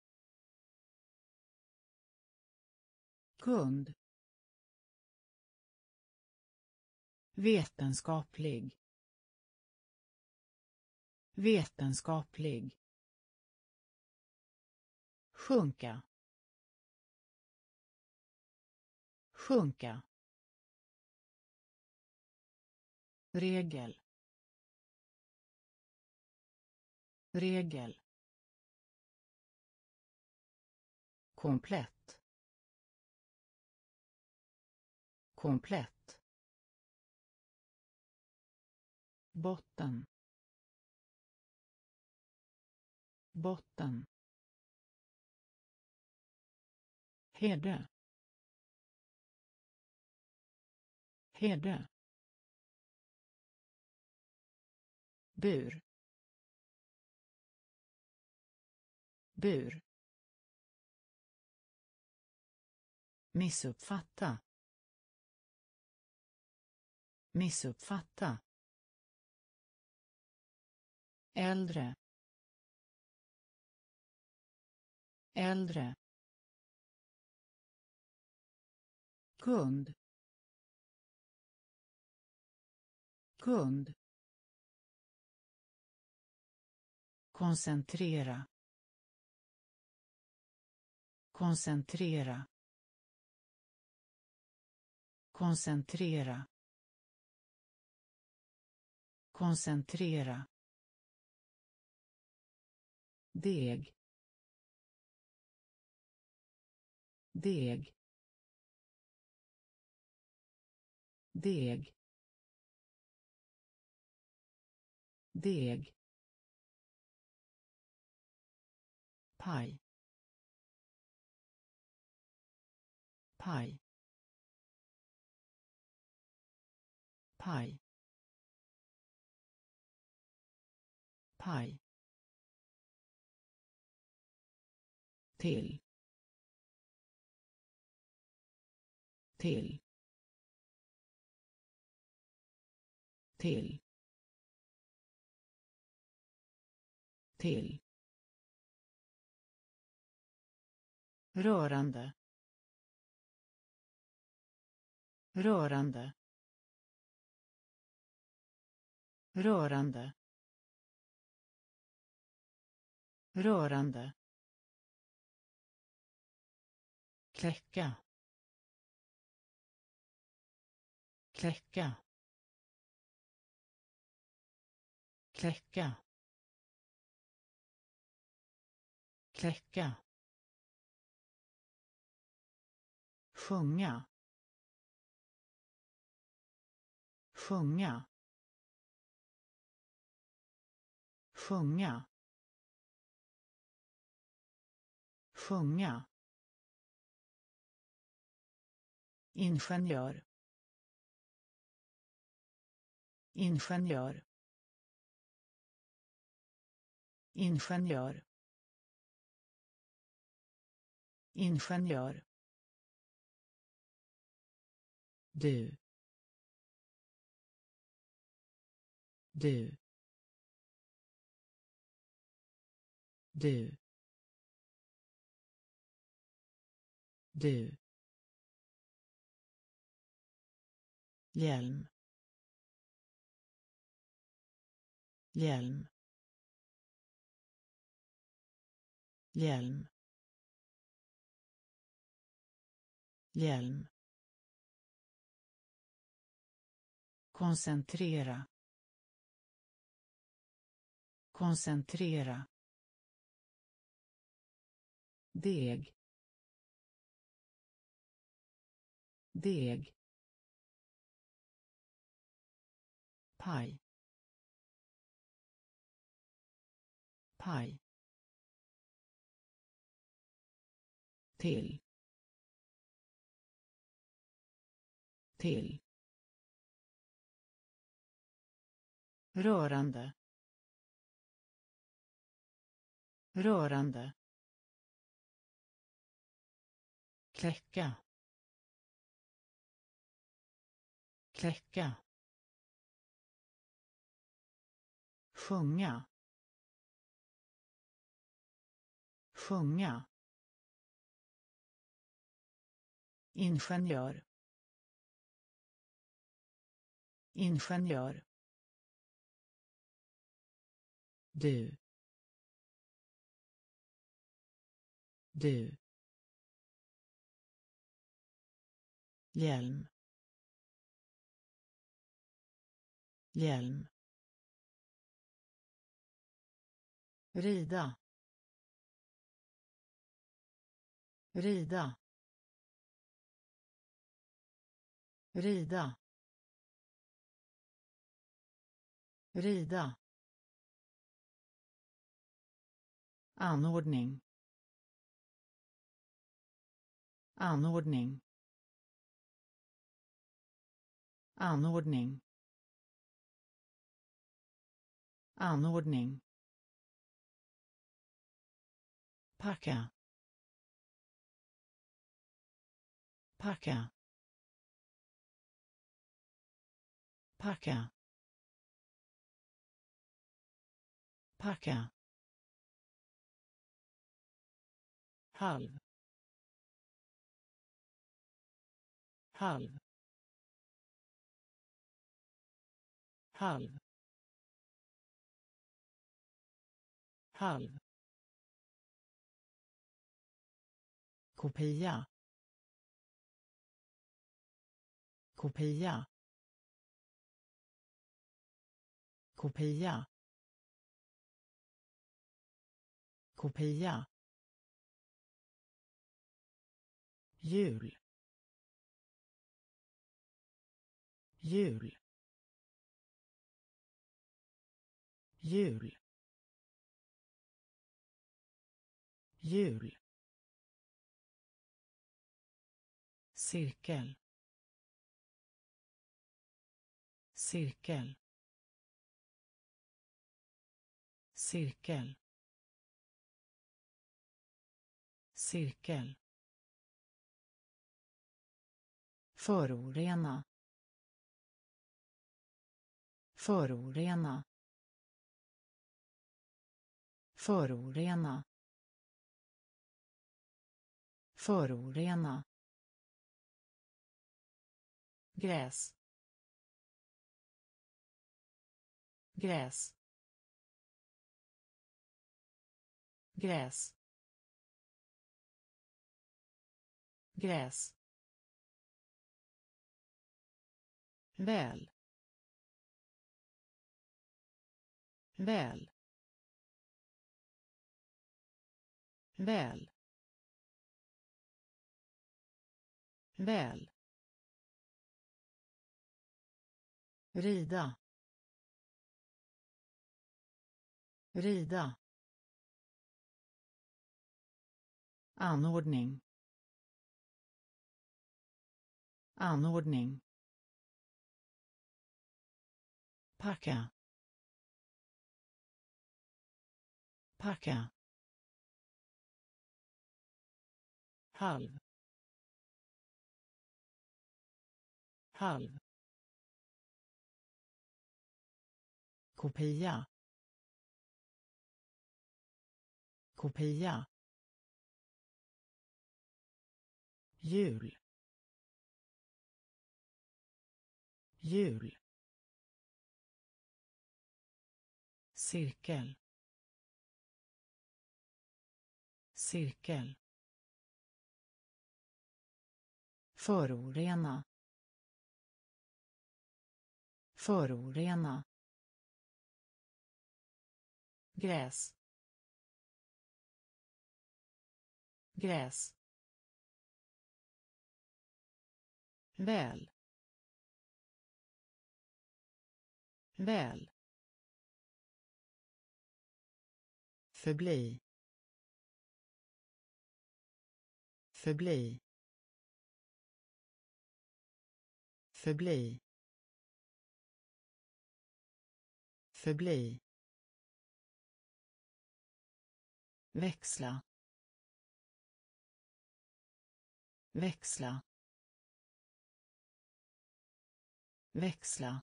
Kund. Vetenskaplig. Vetenskaplig. Sjunka. Sjunka. Regel regel komplett komplett botten botten herde herde bur. Bur. Missuppfatta. Missuppfatta. Äldre. Äldre. Kund. Kund. Koncentrera. Koncentrera. Koncentrera. Koncentrera. Deg. Deg. Deg. Deg. Paj. Paj. Paj. Paj. Till. Till. Till. Till. Rörande. Rörande. Rörande. Rörande. Kläcka. Kläcka. Kläcka. Kläcka. Sjunga. Sjunga. Sjunga. Sjunga. Ingenjör. Ingenjör. Ingenjör. Ingenjör. Du. Du. Du. Du. Hjälm. Hjälm. Hjälm. Hjälm. Koncentrera. Koncentrera. Deg. Deg. Paj. Paj. Till. Till. Rörande. Rörande. Kläcka. Kläcka. Sjunga. Sjunga. Ingenjör. Ingenjör. Du. Du. Hjälm. Hjälm. Rida. Rida. Rida. Rida. Anordning. Anordning. Anordning. Anordning. Packa packa packa packa halv. Halv. Halv. Halv. Kopia. Kopia. Kopia. Kopia. Jul. Jul. Jul. Jul. Cirkel. Cirkel. Cirkel. Cirkel. Förorena förorena Förorena. Förorena. Gräs. Gräs. Gräs. Gräs. Väl. Väl. Väl. Väl. Rida. Rida. Anordning. Anordning. Packa. Packa. Halv. Halv. Kopia. Kopia. Jul. Jul. Cirkel cirkel Förorena. Förorena. Gräs. Gräs. Väl. Väl. Förbli. Förbli. Förbli. Förbli. Växla. Växla. Växla.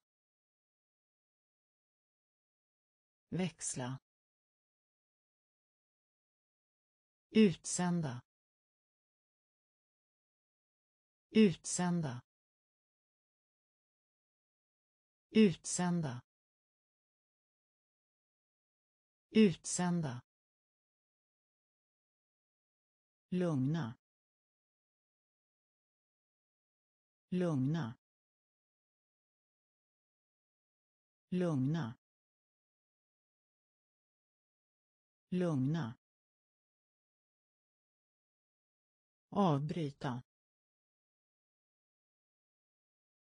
Växla. Utsända. Utsända. Utsända. Utsända. Lugna. Lugna. Lugna. Lugna. Avbryta.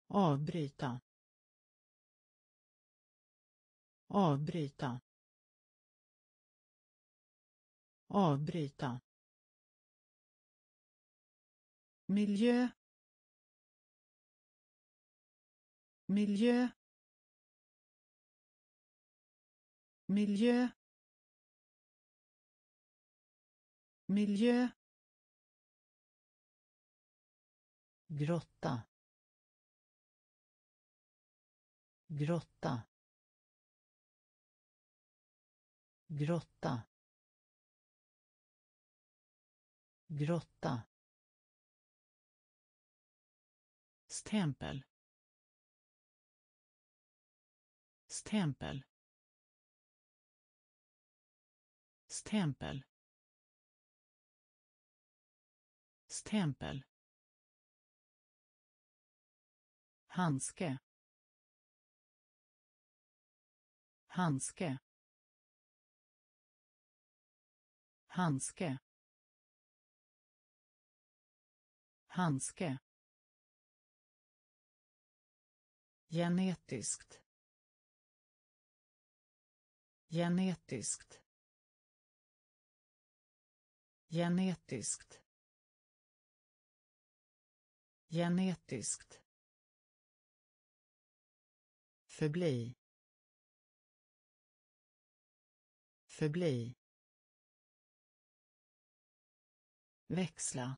Avbryta. Avbryta. Avbryta. Miljö. Miljö. Miljö. Miljö. Grotta. Grotta. Grotta. Grotta. Stämpel. Stämpel. Stämpel. Stämpel. Handske. Handske. Handske. Handske. Genetiskt. Genetiskt. Genetiskt. Genetiskt. Förbli. Förbli. Växla.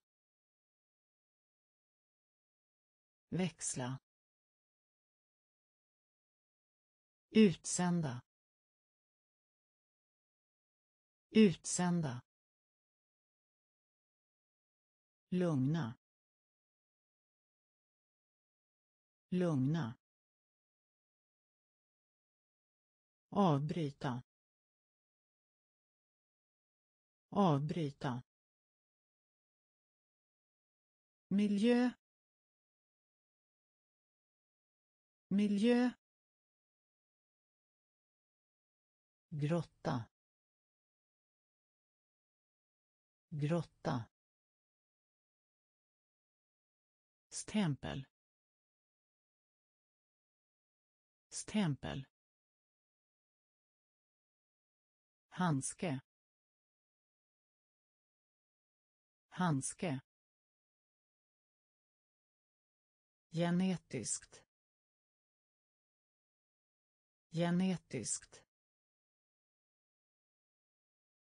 Växla. Utsända. Utsända. Lugna. Lugna. Avbryta. Avbryta. Miljö. Miljö. Grotta. Grotta. Stämpel. Stämpel. Handske. Handske. Genetiskt. Genetiskt.